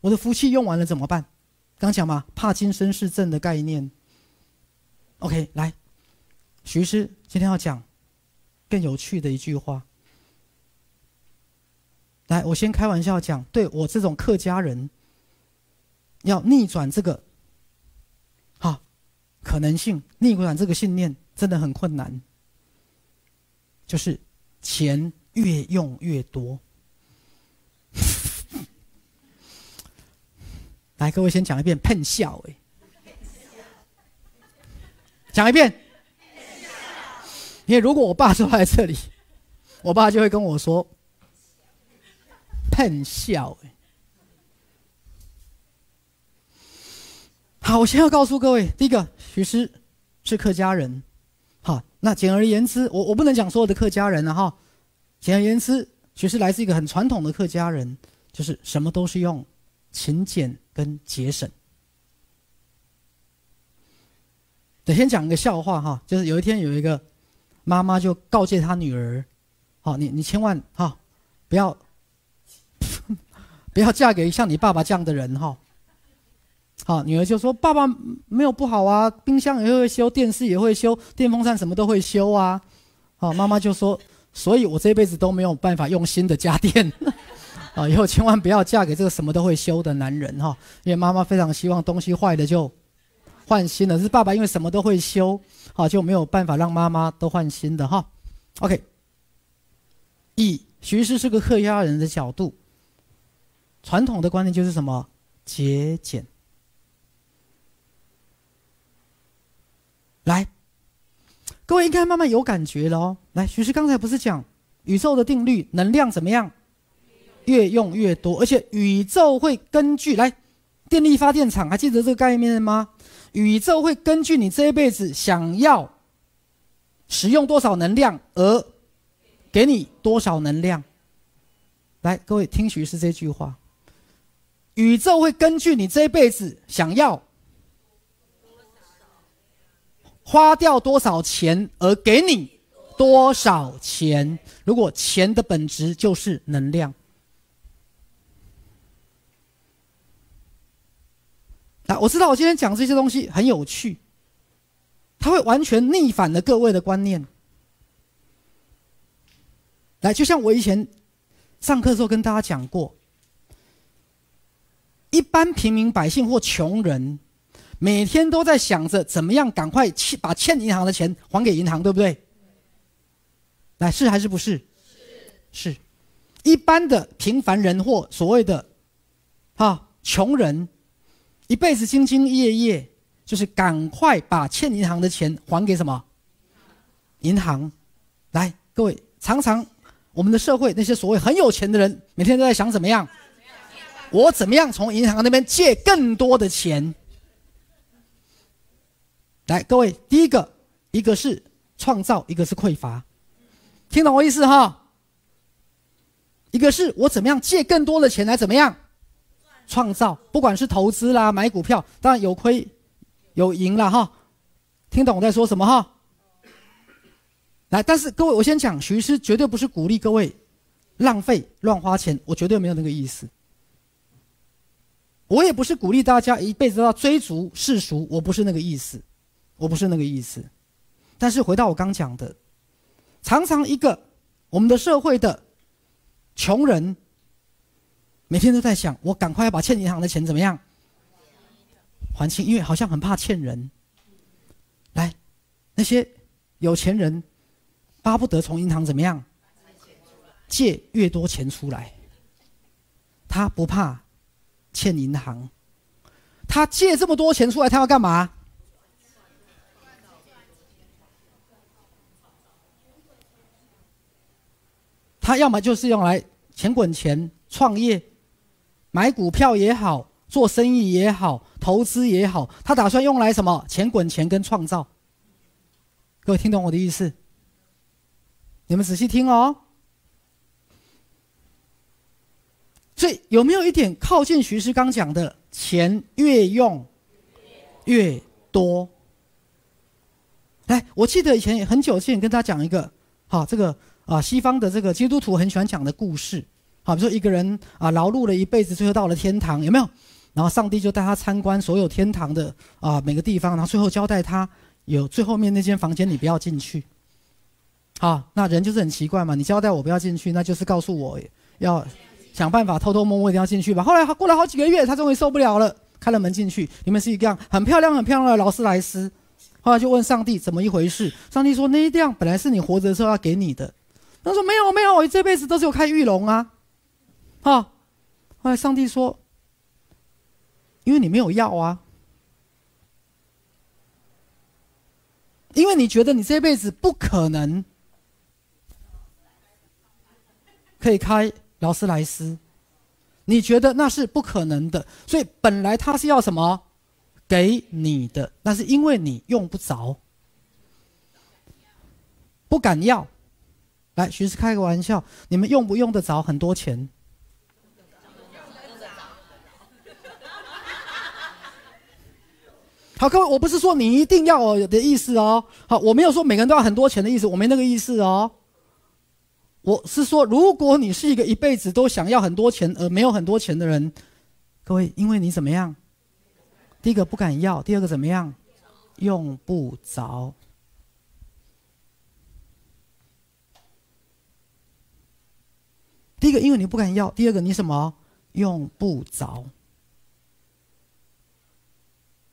我的福气用完了怎么办？刚讲嘛，怕今生是正的概念。OK，来，徐师今天要讲更有趣的一句话。来，我先开玩笑讲，对我这种客家人，要逆转这个，好可能性，逆转这个信念真的很困难。就是钱越用越多。<laughs> 来，各位先讲一遍，喷笑哎，讲一遍。因为如果我爸坐在这里，<laughs> 我爸就会跟我说。喷笑！好，我先要告诉各位，第一个，徐师是客家人。好，那简而言之，我我不能讲所有的客家人了哈。简而言之，徐师来自一个很传统的客家人，就是什么都是用勤俭跟节省。得先讲一个笑话哈，就是有一天有一个妈妈就告诫她女儿：，好，你你千万哈不要。<laughs> 不要嫁给像你爸爸这样的人哈。好，女儿就说：“爸爸没有不好啊，冰箱也会修，电视也会修，电风扇什么都会修啊。”好，妈妈就说：“所以我这辈子都没有办法用新的家电。<laughs> ”啊，以后千万不要嫁给这个什么都会修的男人哈，因为妈妈非常希望东西坏了就换新的。是爸爸因为什么都会修，好就没有办法让妈妈都换新的哈。OK，以徐师是个客家人的角度。传统的观念就是什么节俭。来，各位应该慢慢有感觉了哦。来，徐师刚才不是讲宇宙的定律，能量怎么样？越用越多，而且宇宙会根据来电力发电厂，还记得这个概念吗？宇宙会根据你这一辈子想要使用多少能量而给你多少能量。来，各位听徐师这句话。宇宙会根据你这一辈子想要花掉多少钱而给你多少钱。如果钱的本质就是能量，我知道我今天讲这些东西很有趣，它会完全逆反了各位的观念。来，就像我以前上课的时候跟大家讲过，一般平民百姓或穷人，每天都在想着怎么样赶快欠把欠银行的钱还给银行，对不对？来，是还是不是？是，是。一般的平凡人或所谓的，哈穷人，一辈子兢兢业业，就是赶快把欠银行的钱还给什么？银行。来，各位，常常。我们的社会那些所谓很有钱的人，每天都在想怎么样？我怎么样从银行那边借更多的钱？来，各位，第一个，一个是创造，一个是匮乏，听懂我意思哈？一个是我怎么样借更多的钱来怎么样创造？不管是投资啦、买股票，当然有亏有赢了哈。听懂我在说什么哈？来，但是各位，我先讲，徐师绝对不是鼓励各位浪费乱花钱，我绝对没有那个意思。我也不是鼓励大家一辈子都要追逐世俗，我不是那个意思，我不是那个意思。但是回到我刚讲的，常常一个我们的社会的穷人，每天都在想，我赶快要把欠银行的钱怎么样还清，因为好像很怕欠人。来，那些有钱人。巴不得从银行怎么样借越多钱出来，他不怕欠银行，他借这么多钱出来，他要干嘛？他要么就是用来钱滚钱创业，买股票也好，做生意也好，投资也好，他打算用来什么？钱滚钱跟创造。各位听懂我的意思？你们仔细听哦，所以有没有一点靠近徐师刚讲的钱越用越多？来，我记得以前很久之前跟大家讲一个，好，这个啊，西方的这个基督徒很喜欢讲的故事，好，比如说一个人啊，劳碌了一辈子，最后到了天堂，有没有？然后上帝就带他参观所有天堂的啊每个地方，然后最后交代他，有最后面那间房间你不要进去。好，那人就是很奇怪嘛。你交代我不要进去，那就是告诉我要想办法偷偷摸摸一定要进去吧。后来他过了好几个月，他终于受不了了，开了门进去，里面是一辆很漂亮、很漂亮的劳斯莱斯。后来就问上帝怎么一回事，上帝说那一辆本来是你活着的时候要给你的。他说没有没有，我这辈子都是有开玉龙啊。啊，后来上帝说，因为你没有要啊，因为你觉得你这辈子不可能。可以开劳斯莱斯，你觉得那是不可能的，所以本来他是要什么给你的，那是因为你用不着，不敢要。来，徐师开个玩笑，你们用不用得着很多钱？好，各位，我不是说你一定要的意思哦。好，我没有说每个人都要很多钱的意思，我没那个意思哦。我是说，如果你是一个一辈子都想要很多钱而没有很多钱的人，各位，因为你怎么样？第一个不敢要，第二个怎么样？用不着。第一个，因为你不敢要；第二个，你什么？用不着。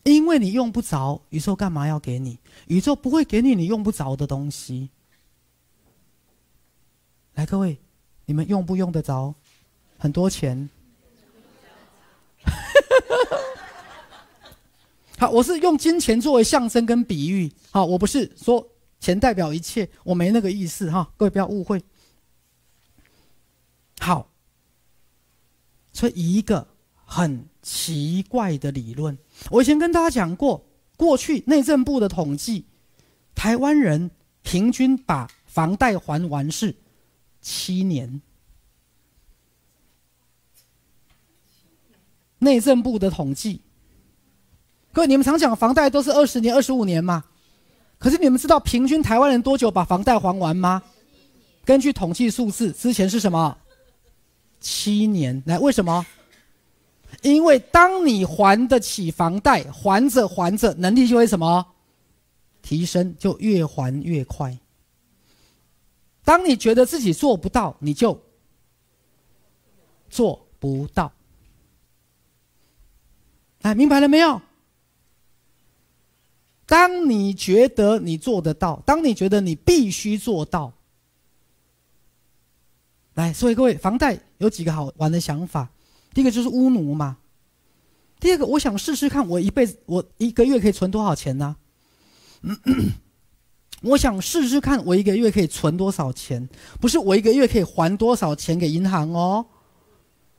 因为你用不着，宇宙干嘛要给你？宇宙不会给你你用不着的东西。来，各位，你们用不用得着很多钱？<laughs> 好，我是用金钱作为象征跟比喻。好，我不是说钱代表一切，我没那个意思哈，各位不要误会。好，所以一个很奇怪的理论，我以前跟大家讲过，过去内政部的统计，台湾人平均把房贷还完是。七年，内政部的统计，各位，你们常讲房贷都是二十年、二十五年嘛？可是你们知道平均台湾人多久把房贷还完吗？根据统计数字，之前是什么？七年。来，为什么？因为当你还得起房贷，还着还着，能力就会什么？提升，就越还越快。当你觉得自己做不到，你就做不到。来，明白了没有？当你觉得你做得到，当你觉得你必须做到，来，所以各位，房贷有几个好玩的想法。第一个就是乌奴嘛。第二个，我想试试看，我一辈子，我一个月可以存多少钱呢？<clears throat> 我想试试看，我一个月可以存多少钱？不是我一个月可以还多少钱给银行哦，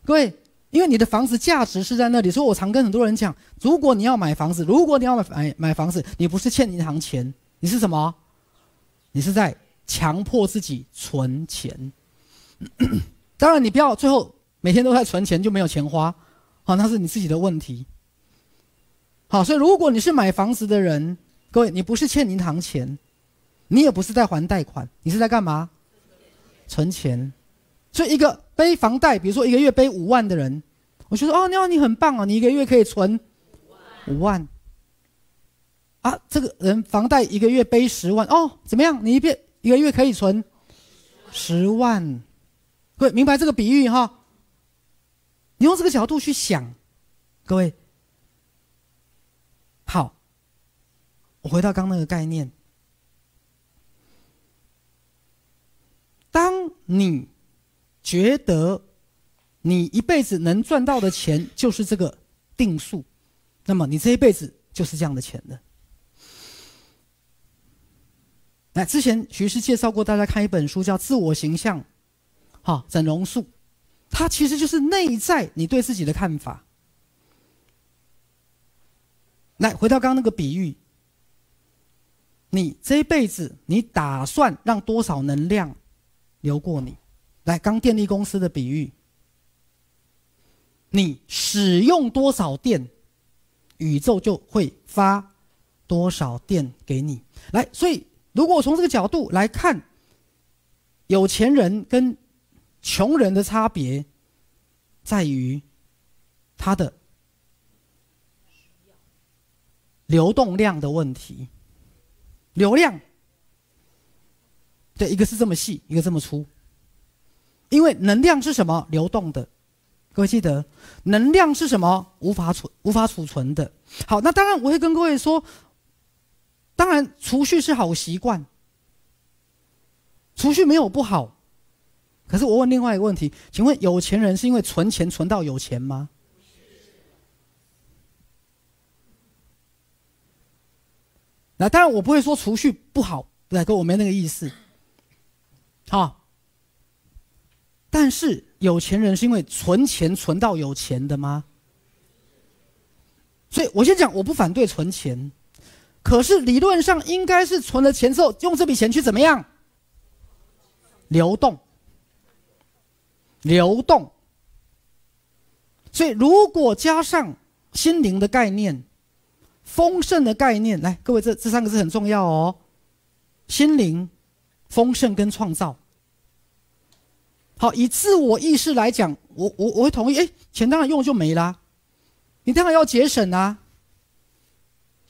各位。因为你的房子价值是在那里，所以我常跟很多人讲：如果你要买房子，如果你要买买买房子，你不是欠银行钱，你是什么？你是在强迫自己存钱。<coughs> 当然，你不要最后每天都在存钱就没有钱花，好，那是你自己的问题。好，所以如果你是买房子的人，各位，你不是欠银行钱，你也不是在还贷款，你是在干嘛？存钱。所以一个背房贷，比如说一个月背五万的人，我就说哦，你好，你很棒哦，你一个月可以存五万。啊，这个人房贷一个月背十万哦，怎么样？你一边一个月可以存十万，各位明白这个比喻哈？你用这个角度去想，各位，好，我回到刚那个概念，当你。觉得你一辈子能赚到的钱就是这个定数，那么你这一辈子就是这样的钱的。来，之前徐师介绍过大家看一本书，叫《自我形象》，好，整容术，它其实就是内在你对自己的看法。来，回到刚刚那个比喻，你这一辈子你打算让多少能量流过你？来，刚电力公司的比喻，你使用多少电，宇宙就会发多少电给你。来，所以如果从这个角度来看，有钱人跟穷人的差别，在于他的流动量的问题。流量，对，一个是这么细，一个这么粗。因为能量是什么？流动的，各位记得，能量是什么？无法储、无法储存的。好，那当然我会跟各位说，当然储蓄是好习惯，储蓄没有不好。可是我问另外一个问题，请问有钱人是因为存钱存到有钱吗？那当然我不会说储蓄不好，对，哥我没那个意思。好。但是有钱人是因为存钱存到有钱的吗？所以我先讲，我不反对存钱，可是理论上应该是存了钱之后，用这笔钱去怎么样？流动，流动。所以如果加上心灵的概念、丰盛的概念，来，各位，这这三个字很重要哦。心灵、丰盛跟创造。好，以自我意识来讲，我我我会同意。哎，钱当然用就没啦，你当然要节省啊。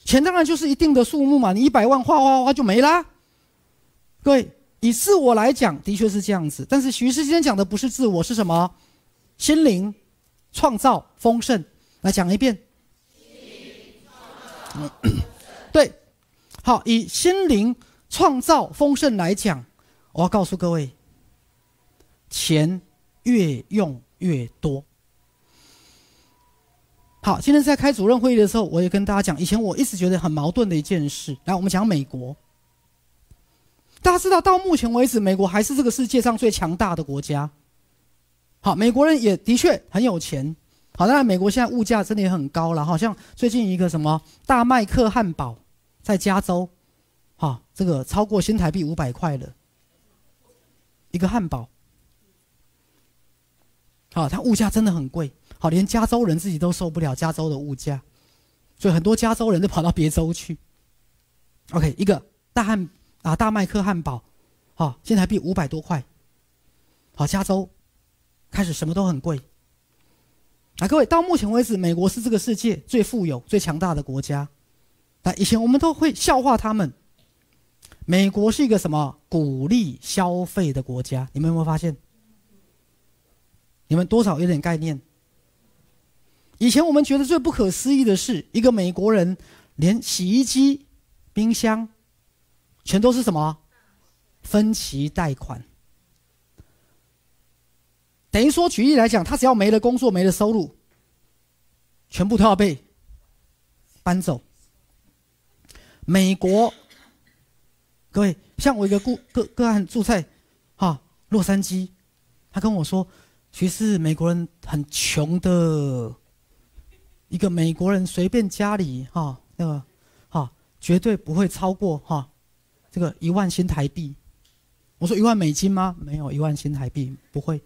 钱当然就是一定的数目嘛，你一百万花花花就没啦。各位，以自我来讲，的确是这样子。但是徐师今天讲的不是自我，是什么？心灵创造丰盛。来讲一遍。对，好，以心灵创造丰盛来讲，我要告诉各位。钱越用越多。好，今天在开主任会议的时候，我也跟大家讲，以前我一直觉得很矛盾的一件事。来，我们讲美国。大家知道，到目前为止，美国还是这个世界上最强大的国家。好，美国人也的确很有钱。好，当然，美国现在物价真的也很高了。好像最近一个什么大麦克汉堡，在加州，好，这个超过新台币五百块了，一个汉堡。好，它物价真的很贵，好，连加州人自己都受不了加州的物价，所以很多加州人都跑到别州去。OK，一个大汉啊大麦克汉堡，好，新台币五百多块。好，加州开始什么都很贵。啊，各位，到目前为止，美国是这个世界最富有、最强大的国家。那以前我们都会笑话他们，美国是一个什么鼓励消费的国家？你们有没有发现？你们多少有点概念？以前我们觉得最不可思议的是，一个美国人连洗衣机、冰箱，全都是什么分期贷款。等于说，举例来讲，他只要没了工作、没了收入，全部都要被搬走。美国，各位，像我一个个个个案住在哈洛杉矶，他跟我说，其实美国人很穷的，一个美国人随便家里哈那个哈绝对不会超过哈这个一万新台币。我说一万美金吗？没有一万新台币，不会。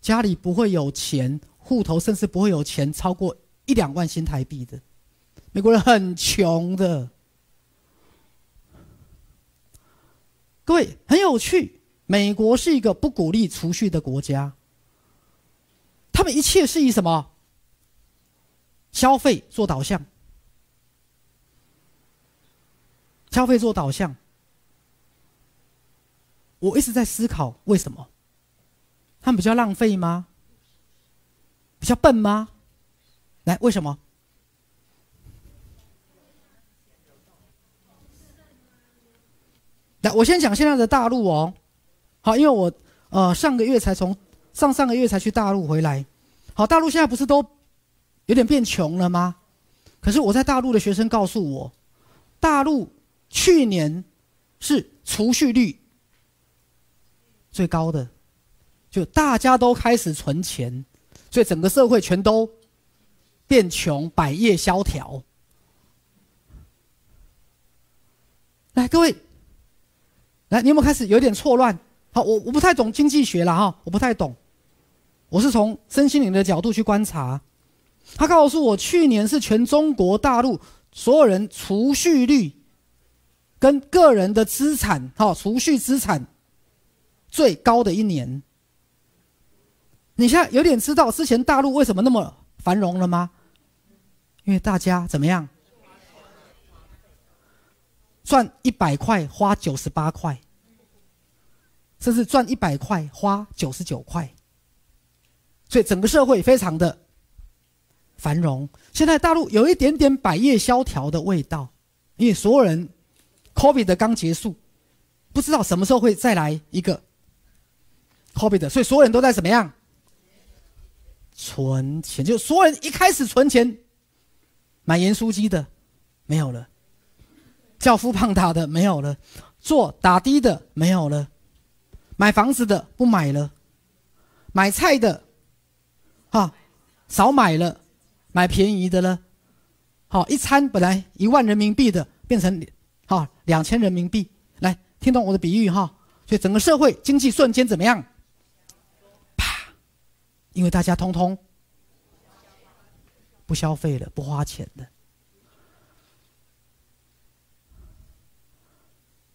家里不会有钱，户头甚至不会有钱超过一两万新台币的。美国人很穷的，各位很有趣。美国是一个不鼓励储蓄的国家，他们一切是以什么消费做导向？消费做导向。我一直在思考为什么。他们比较浪费吗？比较笨吗？来，为什么？来，我先讲现在的大陆哦。好，因为我呃上个月才从上上个月才去大陆回来。好，大陆现在不是都有点变穷了吗？可是我在大陆的学生告诉我，大陆去年是储蓄率最高的。就大家都开始存钱，所以整个社会全都变穷，百业萧条。来，各位，来，你有没有开始有点错乱？好，我我不太懂经济学了哈，我不太懂。我是从身心灵的角度去观察，他告诉我，去年是全中国大陆所有人储蓄率跟个人的资产，哈，储蓄资产最高的一年。你现在有点知道之前大陆为什么那么繁荣了吗？因为大家怎么样？赚一百块花九十八块，甚至赚一百块花九十九块，所以整个社会非常的繁荣。现在大陆有一点点百业萧条的味道，因为所有人 COVID 的刚结束，不知道什么时候会再来一个 COVID 的，所以所有人都在怎么样？存钱，就所有人一开始存钱，买盐酥鸡的没有了，叫富胖达的没有了，做打的的没有了，买房子的不买了，买菜的，哈，少买了，买便宜的了，好，一餐本来一万人民币的变成，哈，两千人民币，来，听懂我的比喻哈？所以整个社会经济瞬间怎么样？因为大家通通不消费了，不花钱的。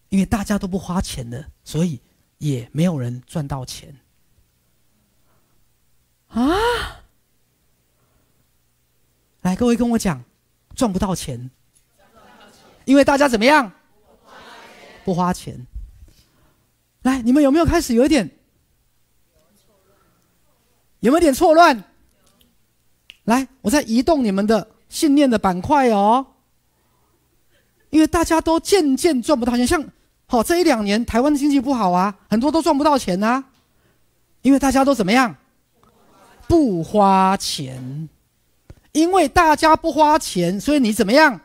因为大家都不花钱的，所以也没有人赚到钱。啊！来，各位跟我讲，赚不到钱，因为大家怎么样？不花钱。来，你们有没有开始有一点？有没有点错乱？来，我在移动你们的信念的板块哦。因为大家都渐渐赚不到钱，像好这一两年台湾经济不好啊，很多都赚不到钱呐。因为大家都怎么样？不花钱。因为大家不花钱，所以你怎么样？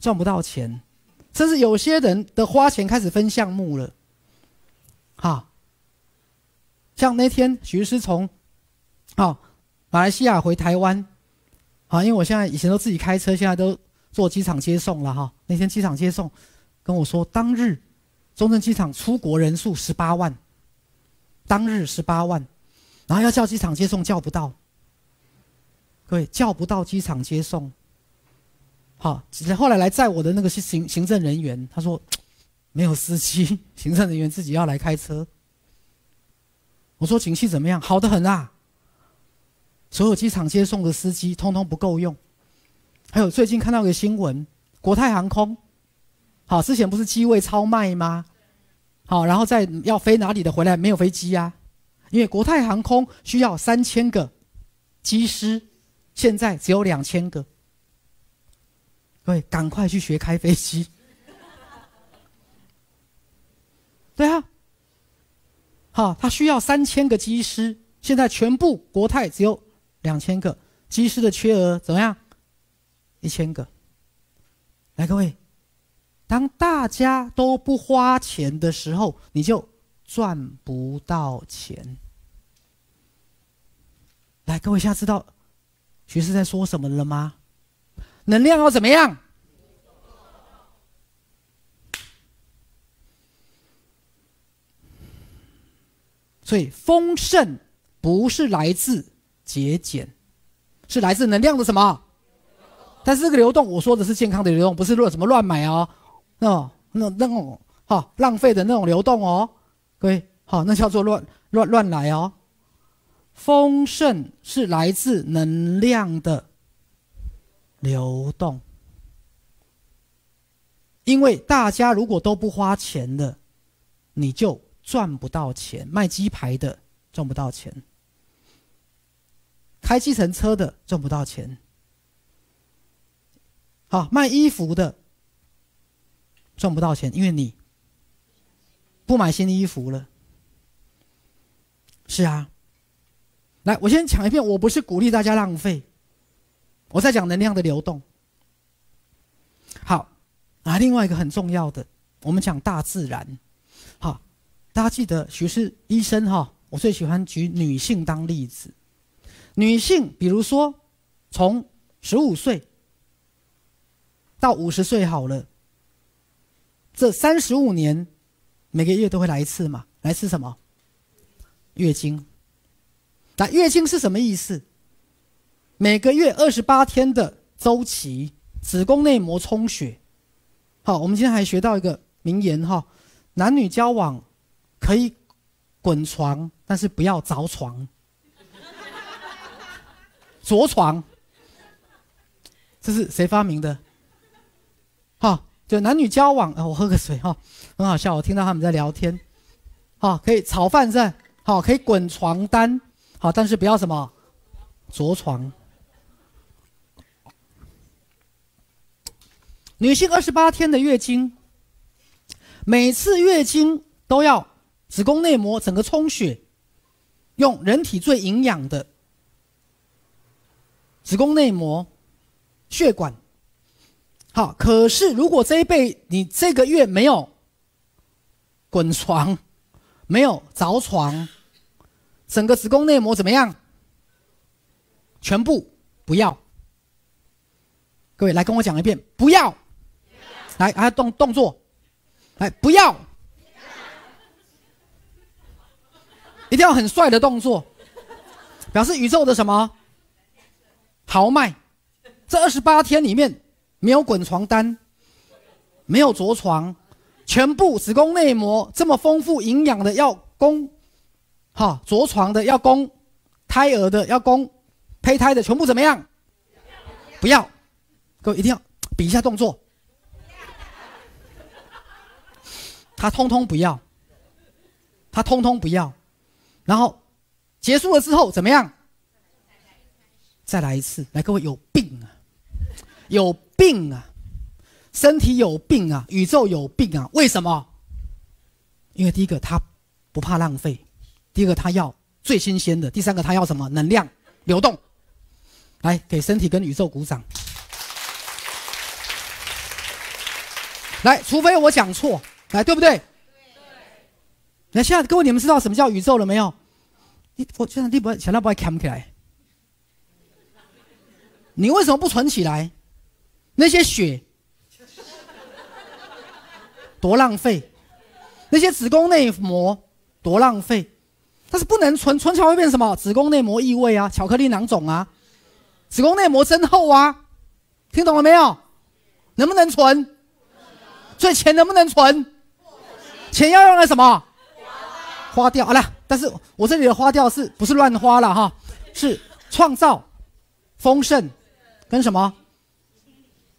赚不到钱，甚至有些人的花钱开始分项目了。好，像那天徐师从，啊，马来西亚回台湾，啊，因为我现在以前都自己开车，现在都坐机场接送了哈。那天机场接送跟我说，当日中正机场出国人数十八万，当日十八万，然后要叫机场接送叫不到，各位叫不到机场接送，好，后来来载我的那个行行政人员，他说没有司机，<laughs> 行政人员自己要来开车。我说景气怎么样？好的很啊。所有机场接送的司机通通不够用。还有最近看到个新闻，国泰航空，好，之前不是机位超卖吗？好，然后再要飞哪里的回来没有飞机啊？因为国泰航空需要三千个机师，现在只有两千个。各位，赶快去学开飞机。对啊，好，他需要三千个机师，现在全部国泰只有两千个机师的缺额怎么样？一千个。来，各位，当大家都不花钱的时候，你就赚不到钱。来，各位，现在知道徐师在说什么了吗？能量要怎么样？所以丰盛不是来自节俭，是来自能量的什么？但是这个流动，我说的是健康的流动，不是乱什么乱买哦，那，那那种哈浪费的那种流动哦，各位好，那叫做乱乱乱来哦。丰盛是来自能量的流动，因为大家如果都不花钱的，你就赚不到钱。卖鸡排的赚不到钱，开计程车的赚不到钱，好，卖衣服的赚不到钱，因为你不买新衣服了。是啊。来，我先讲一遍，我不是鼓励大家浪费，我在讲能量的流动。好，啊，另外一个很重要的，我们讲大自然。大家记得徐氏医生哈，我最喜欢举女性当例子。女性，比如说从十五岁到五十岁好了，这三十五年，每个月都会来一次嘛？来次什么？月经。那月经是什么意思？每个月二十八天的周期，子宫内膜充血。好，我们今天还学到一个名言哈：男女交往可以滚床，但是不要着床、<laughs> 着床。这是谁发明的？哈，就男女交往，我喝个水哈，很好笑。我听到他们在聊天，好，可以炒饭是，好，可以滚床单。好，但是不要什么着床。女性二十八天的月经，每次月经都要子宫内膜整个充血，用人体最营养的子宫内膜血管。好，可是如果这一辈你这个月没有滚床，没有着床。整个子宫内膜怎么样？全部不要。各位来跟我讲一遍，不要。来，还动动作，来不要。一定要很帅的动作，表示宇宙的什么？豪迈？这二十八天里面没有滚床单，没有着床，全部子宫内膜这么丰富营养的要供。哈，着床的要供，胎儿的要供，胚胎的全部怎么样？不要，各位一定要比一下动作。他通通不要，他通通不要，然后结束了之后怎么样？再来一次，来，各位有病啊，有病啊，身体有病啊，宇宙有病啊，为什么？因为第一个他不怕浪费。第二个，他要最新鲜的；第三个，他要什么？能量流动。来，给身体跟宇宙鼓掌。来，除非我讲错，来，对不对？那现在各位，你们知道什么叫宇宙了没有？你我现在你不想到不要扛起来？你为什么不存起来？那些血多浪费，那些子宫内膜多浪费。但是不能存，存起来会变什么？子宫内膜异位啊，巧克力囊肿啊，子宫内膜增厚啊，听懂了没有？能不能存？所以钱能不能存？钱要用来什么？花掉好了。但是我这里的花掉是不是乱花了哈？是创造丰盛跟什么？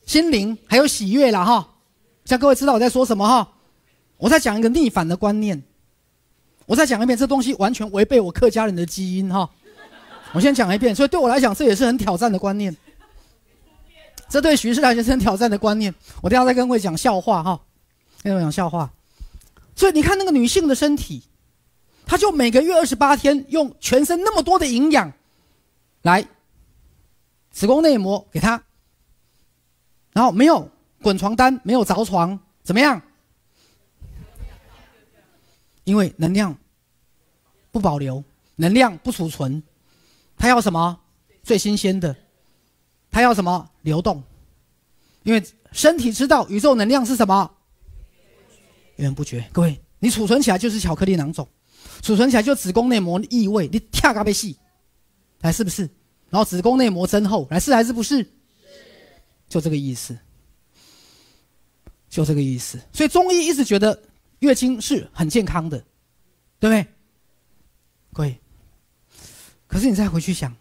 心灵还有喜悦了哈。像各位知道我在说什么哈？我在讲一个逆反的观念。我再讲一遍，这东西完全违背我客家人的基因哈。我先讲一遍，所以对我来讲，这也是很挑战的观念。这对徐氏来讲是挑战的观念。我等下再跟各位讲笑话哈，跟各位讲笑话。所以你看那个女性的身体，他就每个月二十八天用全身那么多的营养来子宫内膜给他，然后没有滚床单，没有着床，怎么样？因为能量不保留，能量不储存，他要什么？最新鲜的，他要什么？流动。因为身体知道宇宙能量是什么，源源不绝。各位，你储存起来就是巧克力囊肿，储存起来就子宫内膜异位，你跳嘎被戏，来是不是？然后子宫内膜增厚，来是还是不是？就这个意思，就这个意思。所以中医一直觉得。月经是很健康的，对不对？各位，可是你再回去想，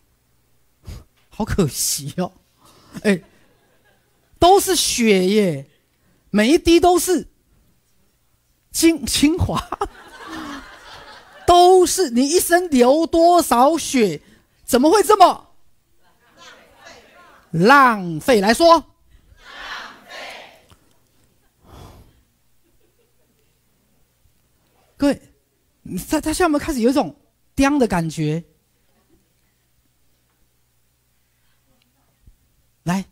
好可惜哦，哎，都是血液，每一滴都是精精华，都是你一生流多少血，怎么会这么浪费？来说。各位，他他下面开始有一种僵的感觉。来，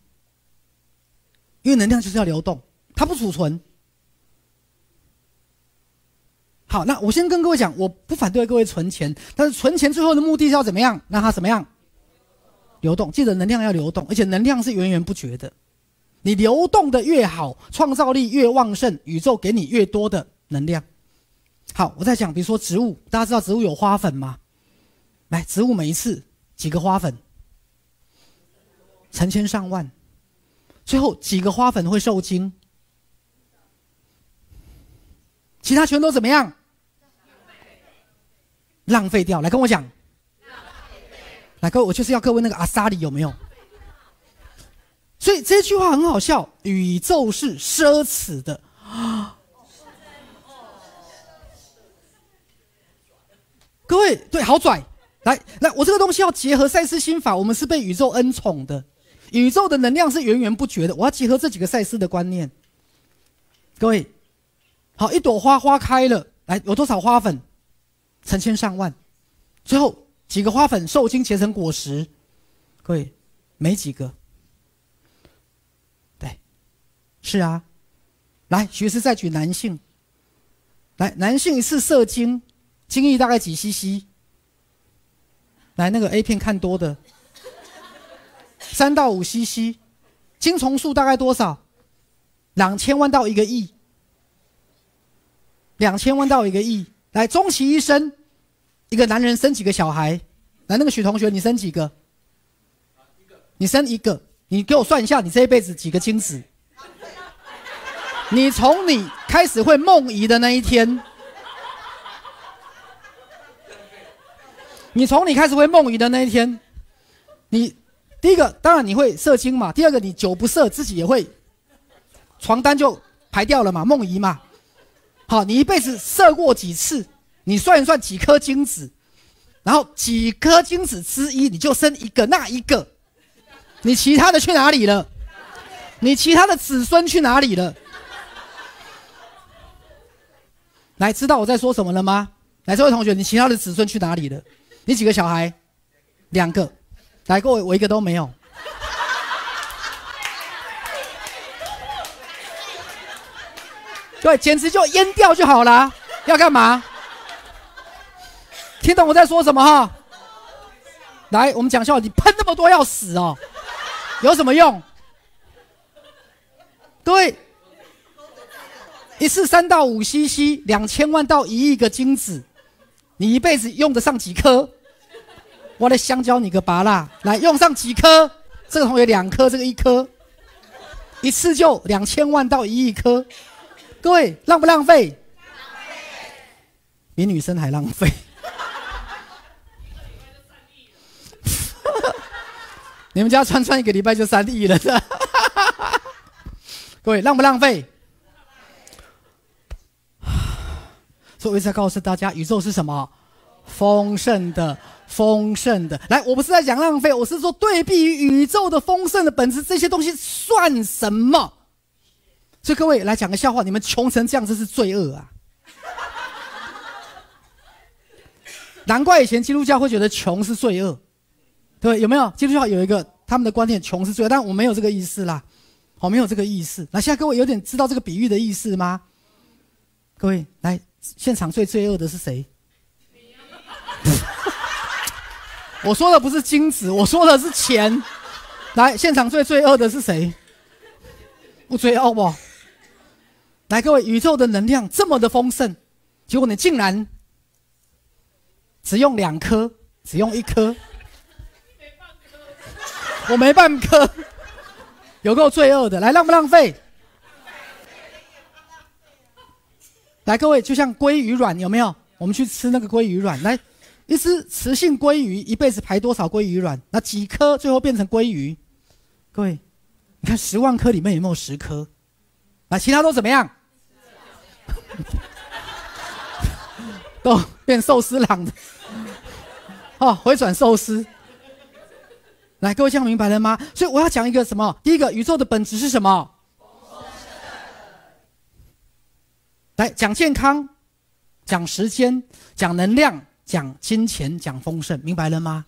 因为能量就是要流动，它不储存。好，那我先跟各位讲，我不反对各位存钱，但是存钱最后的目的是要怎么样？让它怎么样？流动，记得能量要流动，而且能量是源源不绝的。你流动的越好，创造力越旺盛，宇宙给你越多的能量。好，我再讲，比如说植物，大家知道植物有花粉吗？来，植物每一次几个花粉，成千上万，最后几个花粉会受精，其他全都怎么样？浪费掉。来跟我讲，来各位，我就是要各位那个阿萨里有没有？所以这句话很好笑，宇宙是奢侈的啊。各位，对，好拽，来来，我这个东西要结合赛斯心法，我们是被宇宙恩宠的，宇宙的能量是源源不绝的，我要结合这几个赛斯的观念。各位，好，一朵花花开了，来，有多少花粉？成千上万，最后几个花粉受精结成果实？各位，没几个。对，是啊，来，徐师再举男性，来，男性一次射精。精液大概几 CC？来，那个 A 片看多的，三到五 CC。精虫数大概多少？两千万到一个亿。两千万到一个亿。来，终其一生，一个男人生几个小孩？来，那个许同学，你生几个？你生一个。你给我算一下，你这一辈子几个精子？你从你开始会梦遗的那一天。你从你开始会梦遗的那一天，你第一个当然你会射精嘛，第二个你久不射自己也会，床单就排掉了嘛，梦遗嘛。好，你一辈子射过几次？你算一算几颗精子，然后几颗精子之一你就生一个，那一个，你其他的去哪里了？你其他的子孙去哪里了？来，知道我在说什么了吗？来，这位同学，你其他的子孙去哪里了？你几个小孩？两个。来各位，我一个都没有。对，简直就淹掉就好了。要干嘛？听懂我在说什么哈？来，我们讲笑话，你喷那么多要死哦，有什么用？对，一次三到五 CC，两千万到一亿个精子。你一辈子用得上几颗？我的香蕉，你个拔蜡，来用上几颗？这个同学两颗，这个一颗，一次就两千万到一亿颗，各位浪不浪费？比女生还浪费。<laughs> 你们家穿穿一个礼拜就三亿了，<laughs> 各位浪不浪费？<sighs> 所以我一直在告诉大家，宇宙是什么？丰盛的，丰盛的。来，我不是在讲浪费，我是说对比宇宙的丰盛的本质，这些东西算什么？所以各位来讲个笑话，你们穷成这样子是罪恶啊！<laughs> 难怪以前基督教会觉得穷是罪恶，对，有没有？基督教有一个他们的观念，穷是罪恶，但我没有这个意思啦，我没有这个意思。那现在各位有点知道这个比喻的意思吗？各位来。现场最罪恶的是谁？<laughs> 我说的不是金子，我说的是钱。来，现场最罪恶的是谁？不罪恶不？来，各位，宇宙的能量这么的丰盛，结果你竟然只用两颗，只用一颗，<laughs> 我没半颗，有够罪恶的。来，浪不浪费？来，各位，就像鲑鱼卵有没有？我们去吃那个鲑鱼卵，来，一只雌性鲑鱼一辈子排多少鲑鱼卵？那几颗最后变成鲑鱼？各位，你看十万颗里面有没有十颗？那其他都怎么样？<laughs> 都变寿司郎的，哦，回转寿司。来，各位这样明白了吗？所以我要讲一个什么？第一个，宇宙的本质是什么？来讲健康，讲时间，讲能量，讲金钱，讲丰盛，明白了吗？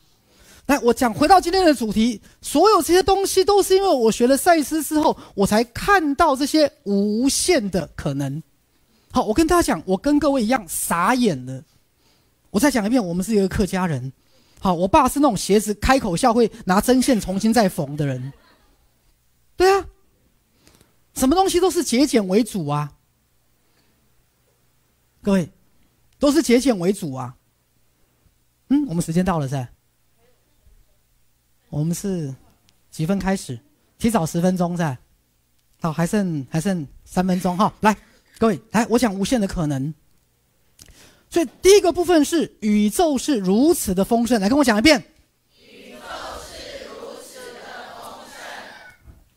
来，我讲回到今天的主题，所有这些东西都是因为我学了赛斯之后，我才看到这些无限的可能。好，我跟大家讲，我跟各位一样傻眼了。我再讲一遍，我们是一个客家人。好，我爸是那种鞋子开口笑会拿针线重新再缝的人。对啊，什么东西都是节俭为主啊。各位，都是节俭为主啊。嗯，我们时间到了噻。我们是几分开始？提早十分钟噻。好，还剩还剩三分钟哈。来，各位，来，我讲无限的可能。所以第一个部分是宇宙是如此的丰盛，来跟我讲一遍。宇宙是如此的丰盛。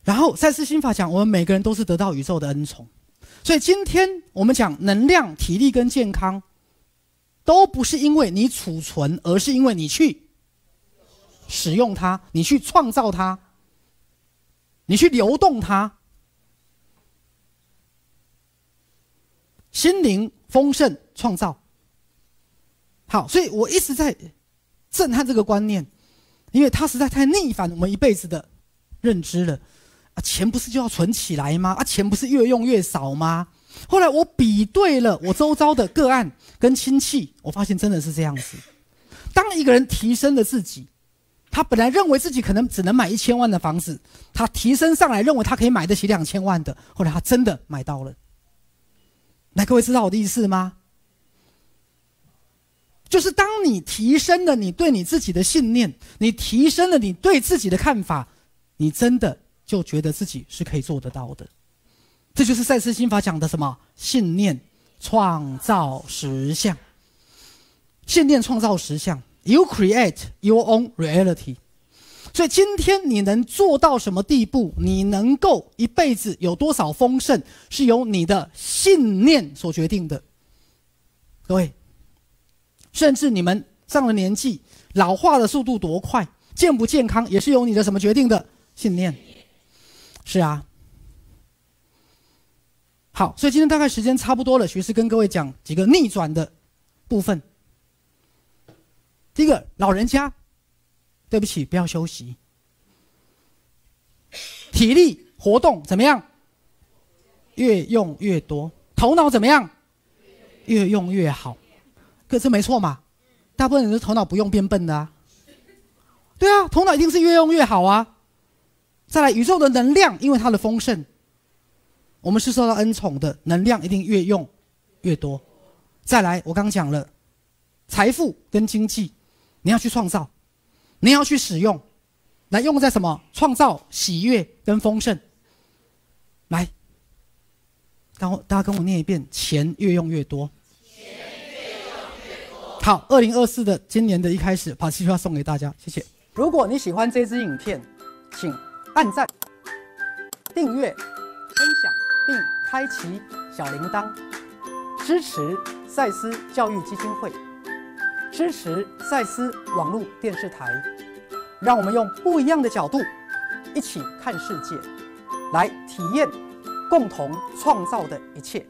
然后赛斯心法讲，我们每个人都是得到宇宙的恩宠。所以今天我们讲能量、体力跟健康，都不是因为你储存，而是因为你去使用它，你去创造它，你去流动它，心灵丰盛创造。好，所以我一直在震撼这个观念，因为它实在太逆反我们一辈子的认知了。啊钱不是就要存起来吗？啊，钱不是越用越少吗？后来我比对了我周遭的个案跟亲戚，我发现真的是这样子。当一个人提升了自己，他本来认为自己可能只能买一千万的房子，他提升上来，认为他可以买得起两千万的，后来他真的买到了。来，各位知道我的意思吗？就是当你提升了你对你自己的信念，你提升了你对自己的看法，你真的。就觉得自己是可以做得到的，这就是赛斯心法讲的什么信念创造实相。信念创造实相，You create your own reality。所以今天你能做到什么地步，你能够一辈子有多少丰盛，是由你的信念所决定的。各位，甚至你们上了年纪，老化的速度多快，健不健康，也是由你的什么决定的信念。是啊，好，所以今天大概时间差不多了，徐师跟各位讲几个逆转的部分。第一个，老人家，对不起，不要休息，体力活动怎么样？越用越多，头脑怎么样？越用越好，可是没错嘛？大部分人的头脑不用变笨的啊，对啊，头脑一定是越用越好啊。再来，宇宙的能量，因为它的丰盛，我们是受到恩宠的，能量一定越用越多。再来，我刚讲了，财富跟经济，你要去创造，你要去使用，来用在什么？创造喜悦跟丰盛。然后大家跟我念一遍：钱越用越多。好，二零二四的今年的一开始，把这句话送给大家，谢谢。如果你喜欢这支影片，请按赞、订阅、分享并开启小铃铛，支持赛斯教育基金会，支持赛斯网络电视台，让我们用不一样的角度一起看世界，来体验共同创造的一切。